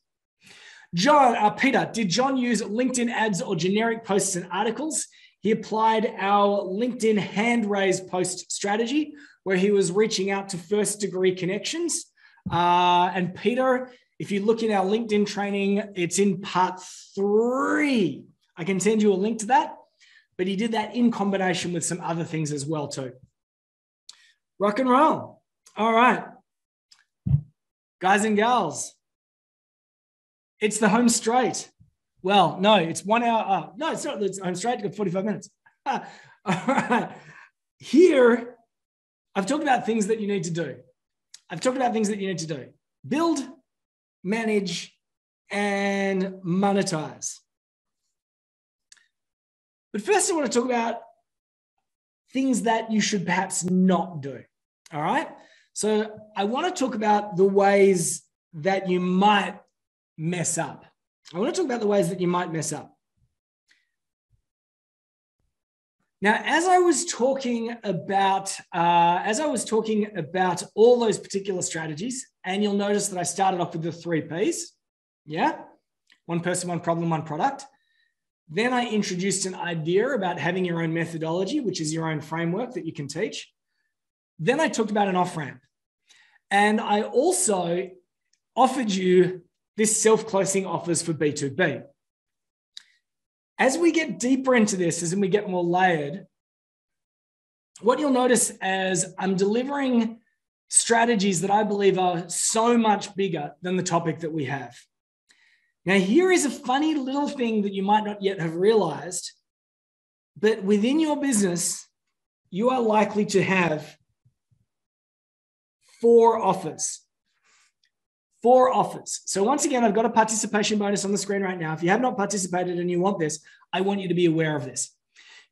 John, uh, Peter, did John use LinkedIn ads or generic posts and articles? He applied our LinkedIn hand raise post strategy where he was reaching out to first degree connections. Uh, and Peter if you look in our LinkedIn training, it's in part three. I can send you a link to that. but he did that in combination with some other things as well too. Rock and roll. All right. Guys and gals, it's the home straight. Well, no, it's one hour. Uh, no, it's not. It's home straight. Got 45 minutes. All right. Here, I've talked about things that you need to do. I've talked about things that you need to do build, manage, and monetize. But first, I want to talk about things that you should perhaps not do. All right. So I want to talk about the ways that you might mess up. I want to talk about the ways that you might mess up. Now, as I was talking about, uh, as I was talking about all those particular strategies, and you'll notice that I started off with the three P's. Yeah, one person, one problem, one product. Then I introduced an idea about having your own methodology, which is your own framework that you can teach. Then I talked about an off ramp. And I also offered you this self closing offers for B2B. As we get deeper into this, as we get more layered, what you'll notice as I'm delivering strategies that I believe are so much bigger than the topic that we have. Now, here is a funny little thing that you might not yet have realized, but within your business, you are likely to have four offers. Four offers. So, once again, I've got a participation bonus on the screen right now. If you have not participated and you want this, I want you to be aware of this.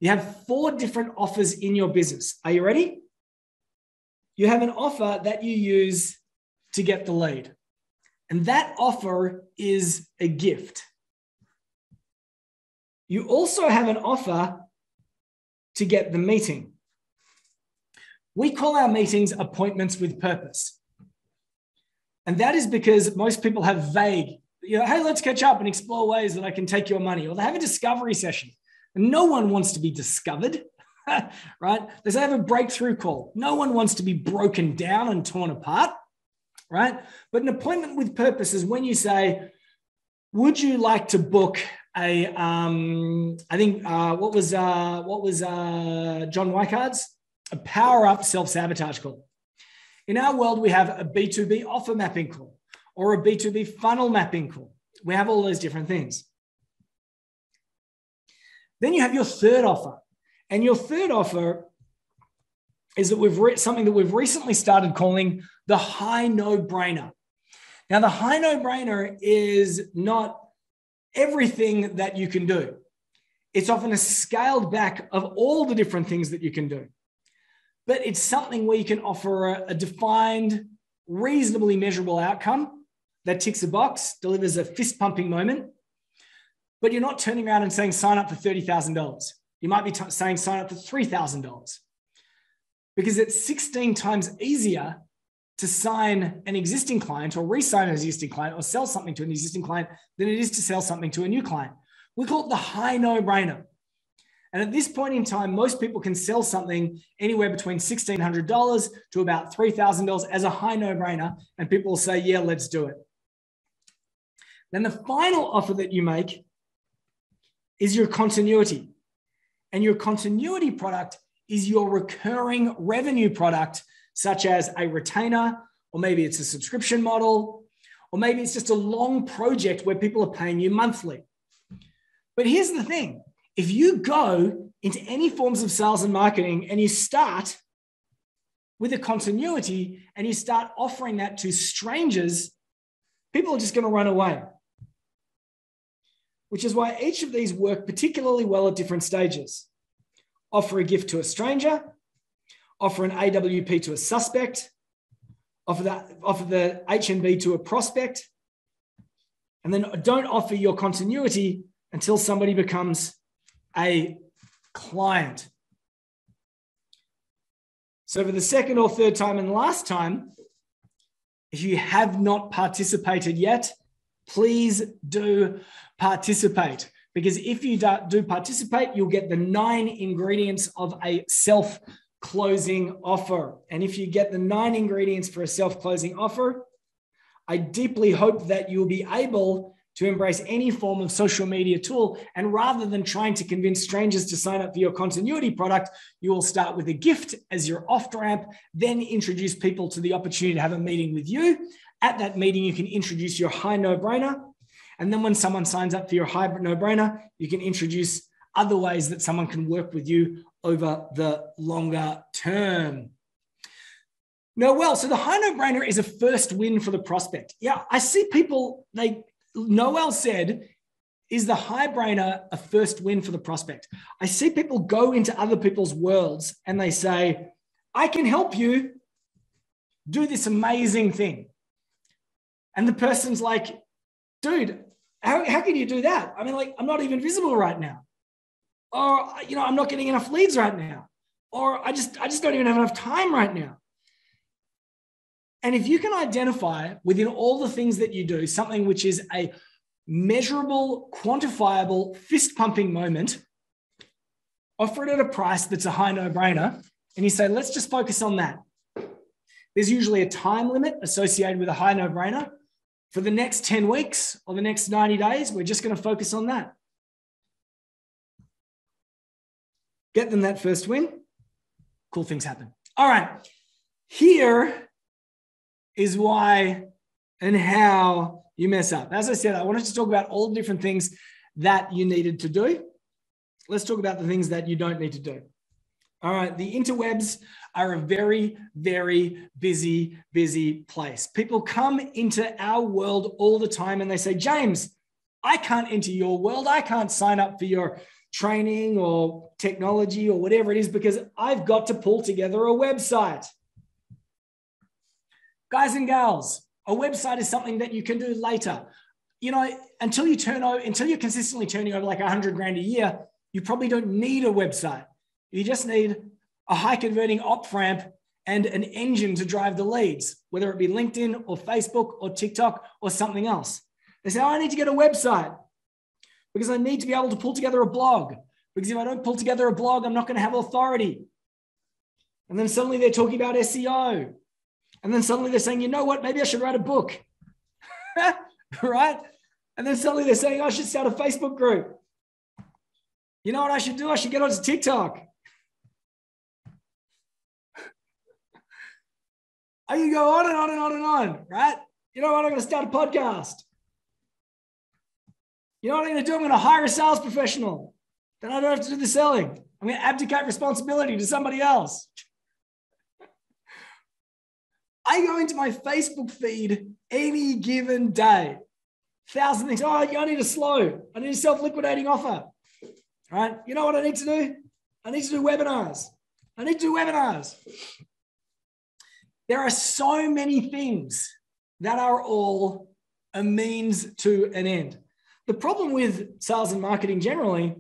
You have four different offers in your business. Are you ready? You have an offer that you use to get the lead, and that offer is a gift. You also have an offer to get the meeting. We call our meetings appointments with purpose. And that is because most people have vague, you know, hey, let's catch up and explore ways that I can take your money. Or they have a discovery session. And no one wants to be discovered, right? They say have a breakthrough call. No one wants to be broken down and torn apart, right? But an appointment with purpose is when you say, would you like to book a um, I think uh, what was uh, what was uh, John Weickardt's a power up self sabotage call. In our world, we have a B2B offer mapping call or a B2B funnel mapping call. We have all those different things. Then you have your third offer. And your third offer is that we've re- something that we've recently started calling the high no brainer. Now, the high no brainer is not everything that you can do. It's often a scaled back of all the different things that you can do but it's something where you can offer a, a defined, reasonably measurable outcome that ticks a box, delivers a fist pumping moment, but you're not turning around and saying sign up for $30,000. You might be t- saying sign up for $3,000 because it's 16 times easier to sign an existing client or re-sign an existing client or sell something to an existing client than it is to sell something to a new client. We call it the high no-brainer. And at this point in time, most people can sell something anywhere between $1,600 to about $3,000 as a high no brainer. And people will say, yeah, let's do it. Then the final offer that you make is your continuity. And your continuity product is your recurring revenue product, such as a retainer, or maybe it's a subscription model, or maybe it's just a long project where people are paying you monthly. But here's the thing if you go into any forms of sales and marketing and you start with a continuity and you start offering that to strangers, people are just going to run away. Which is why each of these work particularly well at different stages. Offer a gift to a stranger, offer an AWP to a suspect, offer, that, offer the HNB to a prospect, and then don't offer your continuity until somebody becomes a client. So, for the second or third time and last time, if you have not participated yet, please do participate. Because if you do participate, you'll get the nine ingredients of a self closing offer. And if you get the nine ingredients for a self closing offer, I deeply hope that you'll be able to embrace any form of social media tool. And rather than trying to convince strangers to sign up for your continuity product, you will start with a gift as your off ramp, then introduce people to the opportunity to have a meeting with you. At that meeting, you can introduce your high no brainer. And then when someone signs up for your high no brainer, you can introduce other ways that someone can work with you over the longer term. No, well, so the high no brainer is a first win for the prospect. Yeah, I see people, they, Noel said, is the high brainer a first win for the prospect? I see people go into other people's worlds and they say, I can help you do this amazing thing. And the person's like, dude, how, how can you do that? I mean, like, I'm not even visible right now or you know i'm not getting enough leads right now or i just i just don't even have enough time right now and if you can identify within all the things that you do something which is a measurable quantifiable fist pumping moment offer it at a price that's a high no brainer and you say let's just focus on that there's usually a time limit associated with a high no brainer for the next 10 weeks or the next 90 days we're just going to focus on that get them that first win, cool things happen. All right. Here is why and how you mess up. As I said, I wanted to talk about all the different things that you needed to do. Let's talk about the things that you don't need to do. All right. The interwebs are a very, very busy, busy place. People come into our world all the time and they say, James, I can't enter your world. I can't sign up for your training or technology or whatever it is because I've got to pull together a website. Guys and gals, a website is something that you can do later. You know, until you turn over, until you're consistently turning over like a hundred grand a year, you probably don't need a website. You just need a high converting off ramp and an engine to drive the leads, whether it be LinkedIn or Facebook or TikTok or something else. They say, oh, I need to get a website because I need to be able to pull together a blog. Because if I don't pull together a blog, I'm not going to have authority. And then suddenly they're talking about SEO. And then suddenly they're saying, you know what, maybe I should write a book. right? And then suddenly they're saying, I should start a Facebook group. You know what I should do? I should get onto TikTok. I can go on and on and on and on, right? You know what? I'm going to start a podcast. You know what I'm going to do? I'm going to hire a sales professional. Then I don't have to do the selling. I'm going to abdicate responsibility to somebody else. I go into my Facebook feed any given day. Thousand things. Oh, I need a slow. I need a self-liquidating offer. Right? You know what I need to do? I need to do webinars. I need to do webinars. There are so many things that are all a means to an end. The problem with sales and marketing generally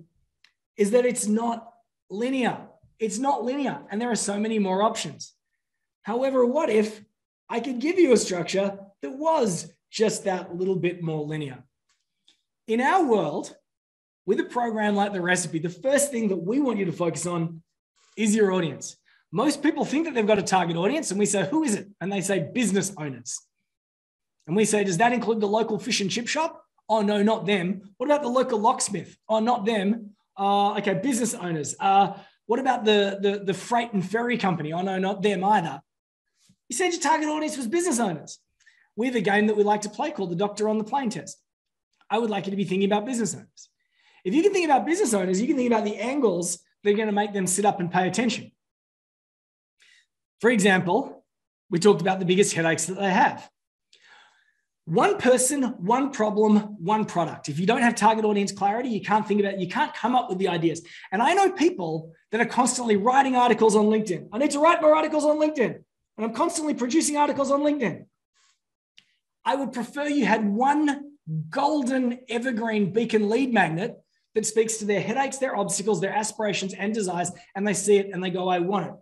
is that it's not linear. It's not linear, and there are so many more options. However, what if I could give you a structure that was just that little bit more linear? In our world, with a program like the recipe, the first thing that we want you to focus on is your audience. Most people think that they've got a target audience, and we say, Who is it? And they say, Business owners. And we say, Does that include the local fish and chip shop? Oh, no, not them. What about the local locksmith? Oh, not them. Uh, okay, business owners. Uh, what about the, the, the freight and ferry company? Oh, no, not them either. You said your target audience was business owners. We have a game that we like to play called the Doctor on the Plane Test. I would like you to be thinking about business owners. If you can think about business owners, you can think about the angles that are going to make them sit up and pay attention. For example, we talked about the biggest headaches that they have. One person, one problem, one product. If you don't have target audience clarity, you can't think about, you can't come up with the ideas. And I know people that are constantly writing articles on LinkedIn. I need to write more articles on LinkedIn. And I'm constantly producing articles on LinkedIn. I would prefer you had one golden evergreen beacon lead magnet that speaks to their headaches, their obstacles, their aspirations and desires, and they see it and they go, I want it.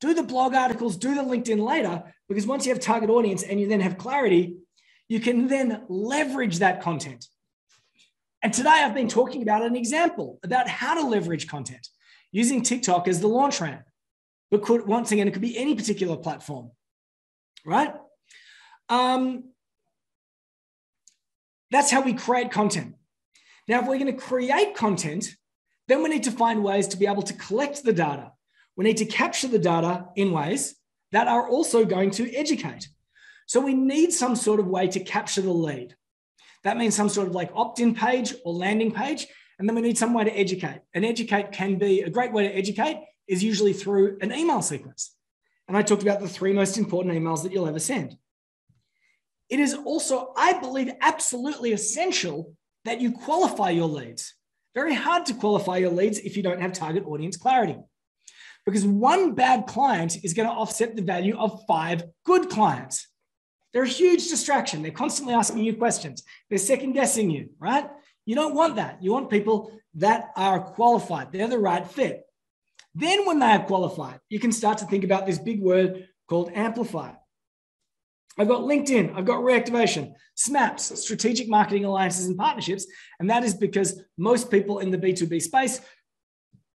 Do the blog articles, do the LinkedIn later, because once you have target audience and you then have clarity, you can then leverage that content. And today I've been talking about an example about how to leverage content using TikTok as the launch ramp. But could, once again, it could be any particular platform, right? Um, That's how we create content. Now, if we're going to create content, then we need to find ways to be able to collect the data. We need to capture the data in ways that are also going to educate. So we need some sort of way to capture the lead. That means some sort of like opt in page or landing page. And then we need some way to educate. And educate can be a great way to educate is usually through an email sequence. And I talked about the three most important emails that you'll ever send. It is also, I believe, absolutely essential that you qualify your leads. Very hard to qualify your leads if you don't have target audience clarity. Because one bad client is going to offset the value of five good clients. They're a huge distraction. They're constantly asking you questions. They're second guessing you, right? You don't want that. You want people that are qualified. They're the right fit. Then, when they are qualified, you can start to think about this big word called amplify. I've got LinkedIn, I've got reactivation, SMAPs, strategic marketing alliances and partnerships. And that is because most people in the B2B space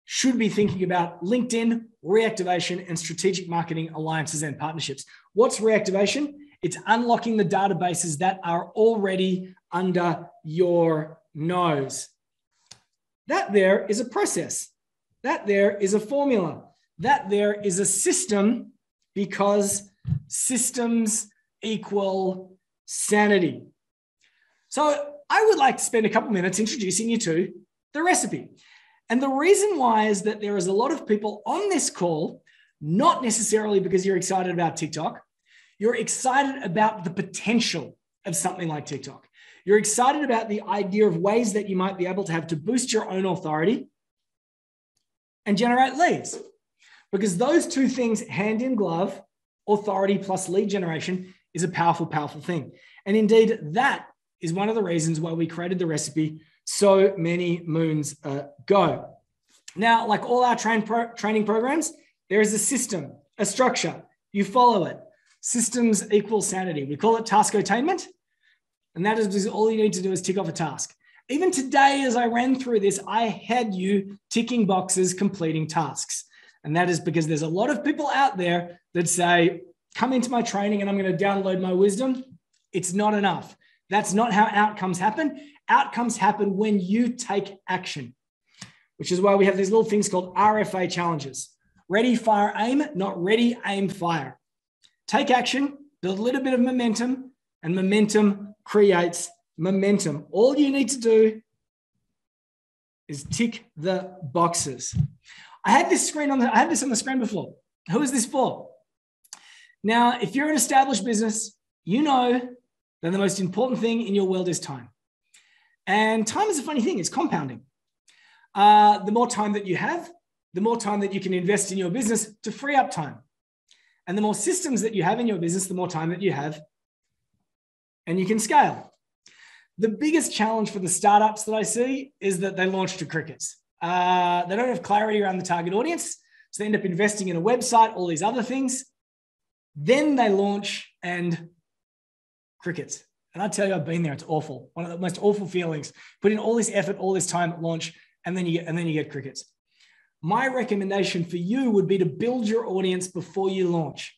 should be thinking about LinkedIn, reactivation, and strategic marketing alliances and partnerships. What's reactivation? It's unlocking the databases that are already under your nose. That there is a process. That there is a formula. That there is a system because systems equal sanity. So I would like to spend a couple minutes introducing you to the recipe. And the reason why is that there is a lot of people on this call, not necessarily because you're excited about TikTok, you're excited about the potential of something like TikTok. You're excited about the idea of ways that you might be able to have to boost your own authority and generate leads. Because those two things, hand in glove, authority plus lead generation, is a powerful, powerful thing. And indeed, that is one of the reasons why we created the recipe so many moons ago. Now, like all our train pro- training programs, there is a system, a structure. You follow it. Systems equal sanity. We call it task attainment. And that is all you need to do is tick off a task. Even today, as I ran through this, I had you ticking boxes, completing tasks. And that is because there's a lot of people out there that say, come into my training and I'm going to download my wisdom. It's not enough. That's not how outcomes happen. Outcomes happen when you take action, which is why we have these little things called RFA challenges ready, fire, aim, not ready, aim, fire. Take action, build a little bit of momentum, and momentum creates momentum. All you need to do is tick the boxes. I had this screen on the, I had this on the screen before. Who is this for? Now, if you're an established business, you know that the most important thing in your world is time. And time is a funny thing, it's compounding. Uh, the more time that you have, the more time that you can invest in your business to free up time. And the more systems that you have in your business, the more time that you have, and you can scale. The biggest challenge for the startups that I see is that they launch to crickets. Uh, they don't have clarity around the target audience. So they end up investing in a website, all these other things. Then they launch and crickets. And I tell you, I've been there. It's awful. One of the most awful feelings. Put in all this effort, all this time at launch, and then you get and then you get crickets. My recommendation for you would be to build your audience before you launch.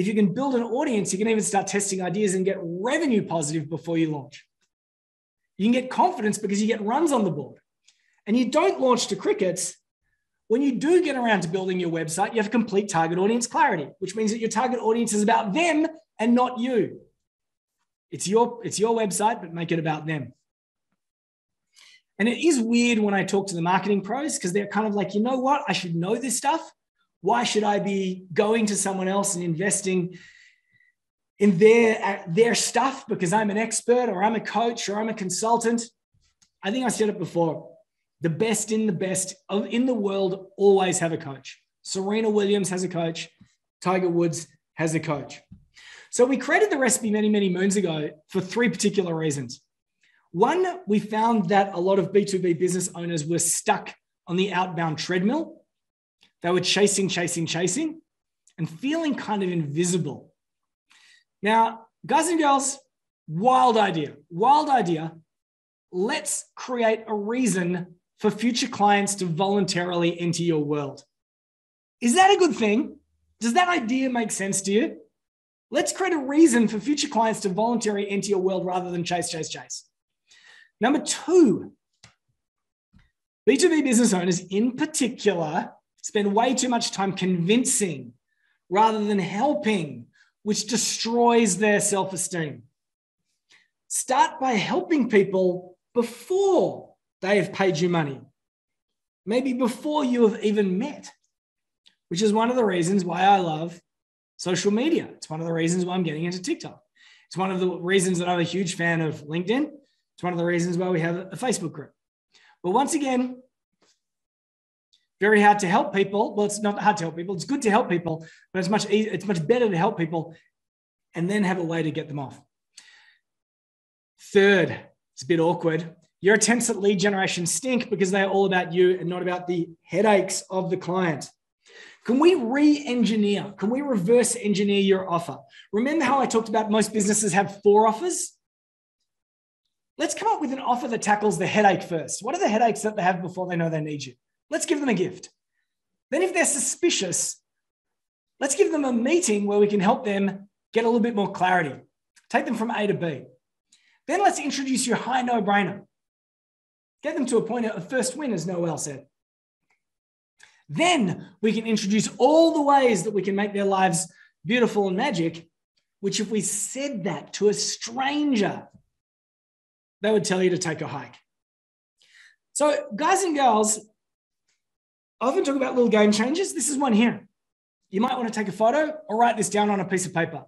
If you can build an audience, you can even start testing ideas and get revenue positive before you launch. You can get confidence because you get runs on the board. And you don't launch to crickets. When you do get around to building your website, you have complete target audience clarity, which means that your target audience is about them and not you. It's your, it's your website, but make it about them. And it is weird when I talk to the marketing pros because they're kind of like, you know what? I should know this stuff. Why should I be going to someone else and investing in their, uh, their stuff because I'm an expert or I'm a coach or I'm a consultant? I think I said it before. The best in the best in the world always have a coach. Serena Williams has a coach. Tiger Woods has a coach. So we created the recipe many, many moons ago for three particular reasons. One, we found that a lot of B2B business owners were stuck on the outbound treadmill. They were chasing, chasing, chasing, and feeling kind of invisible. Now, guys and girls, wild idea, wild idea. Let's create a reason for future clients to voluntarily enter your world. Is that a good thing? Does that idea make sense to you? Let's create a reason for future clients to voluntarily enter your world rather than chase, chase, chase. Number two, B2B business owners in particular spend way too much time convincing rather than helping, which destroys their self esteem. Start by helping people before they have paid you money, maybe before you have even met, which is one of the reasons why I love social media. It's one of the reasons why I'm getting into TikTok. It's one of the reasons that I'm a huge fan of LinkedIn. It's one of the reasons why we have a Facebook group. But once again, very hard to help people. Well, it's not hard to help people. It's good to help people, but it's much easier, it's much better to help people and then have a way to get them off. Third, it's a bit awkward. Your attempts at lead generation stink because they are all about you and not about the headaches of the client. Can we re engineer? Can we reverse engineer your offer? Remember how I talked about most businesses have four offers? Let's come up with an offer that tackles the headache first. What are the headaches that they have before they know they need you? Let's give them a gift. Then, if they're suspicious, let's give them a meeting where we can help them get a little bit more clarity. Take them from A to B. Then let's introduce your high no brainer. Get them to a point of first win, as Noel said. Then we can introduce all the ways that we can make their lives beautiful and magic, which, if we said that to a stranger, they would tell you to take a hike. So, guys and girls, I often talk about little game changers. This is one here. You might want to take a photo or write this down on a piece of paper.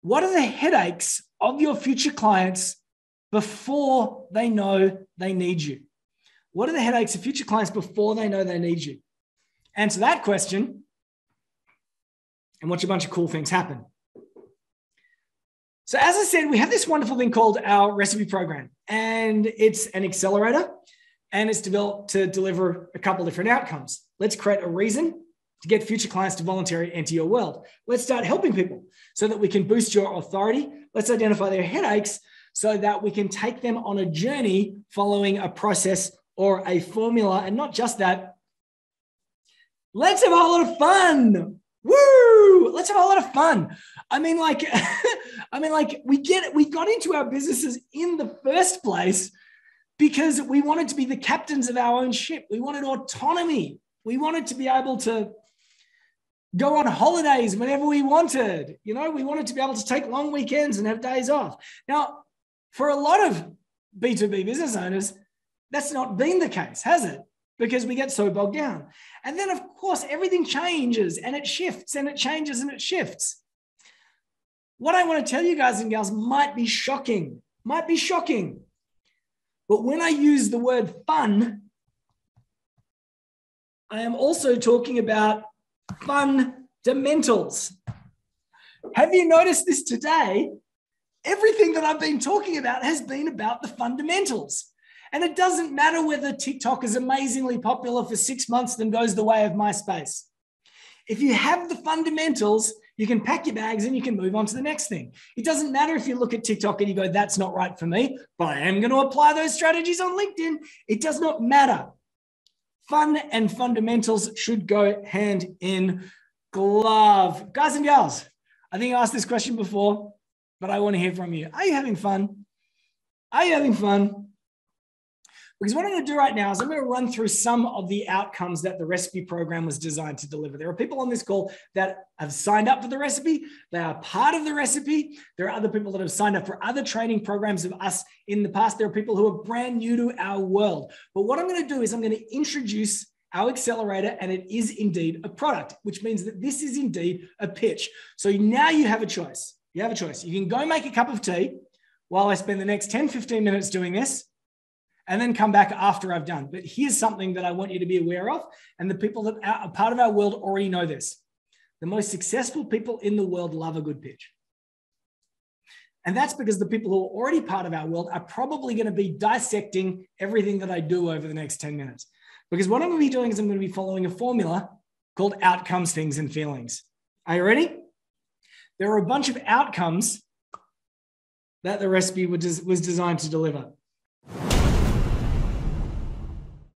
What are the headaches of your future clients before they know they need you? What are the headaches of future clients before they know they need you? Answer that question and watch a bunch of cool things happen. So, as I said, we have this wonderful thing called our recipe program, and it's an accelerator and it's developed to deliver a couple different outcomes. Let's create a reason to get future clients to voluntarily enter your world. Let's start helping people so that we can boost your authority. Let's identify their headaches so that we can take them on a journey following a process or a formula. And not just that, let's have a whole lot of fun. Woo! Let's have a lot of fun. I mean, like, I mean, like, we get it. We got into our businesses in the first place because we wanted to be the captains of our own ship. We wanted autonomy. We wanted to be able to go on holidays whenever we wanted. You know, we wanted to be able to take long weekends and have days off. Now, for a lot of B2B business owners, that's not been the case, has it? because we get so bogged down. And then, of course, everything changes and it shifts and it changes and it shifts. What I want to tell you guys and gals might be shocking, might be shocking. But when I use the word fun, I am also talking about fundamentals. Have you noticed this today? Everything that I've been talking about has been about the fundamentals. And it doesn't matter whether TikTok is amazingly popular for six months, then goes the way of MySpace. If you have the fundamentals, you can pack your bags and you can move on to the next thing. It doesn't matter if you look at TikTok and you go, that's not right for me, but I am going to apply those strategies on LinkedIn. It does not matter. Fun and fundamentals should go hand in glove. Guys and gals, I think I asked this question before, but I want to hear from you. Are you having fun? Are you having fun? Because what I'm going to do right now is I'm going to run through some of the outcomes that the recipe program was designed to deliver. There are people on this call that have signed up for the recipe. They are part of the recipe. There are other people that have signed up for other training programs of us in the past. There are people who are brand new to our world. But what I'm going to do is I'm going to introduce our accelerator, and it is indeed a product, which means that this is indeed a pitch. So now you have a choice. You have a choice. You can go make a cup of tea while I spend the next 10, 15 minutes doing this and then come back after I've done. But here's something that I want you to be aware of. And the people that are part of our world already know this. The most successful people in the world love a good pitch. And that's because the people who are already part of our world are probably going to be dissecting everything that I do over the next 10 minutes. Because what I'm going to be doing is I'm going to be following a formula called outcomes, things, and feelings. Are you ready? There are a bunch of outcomes that the recipe was designed to deliver.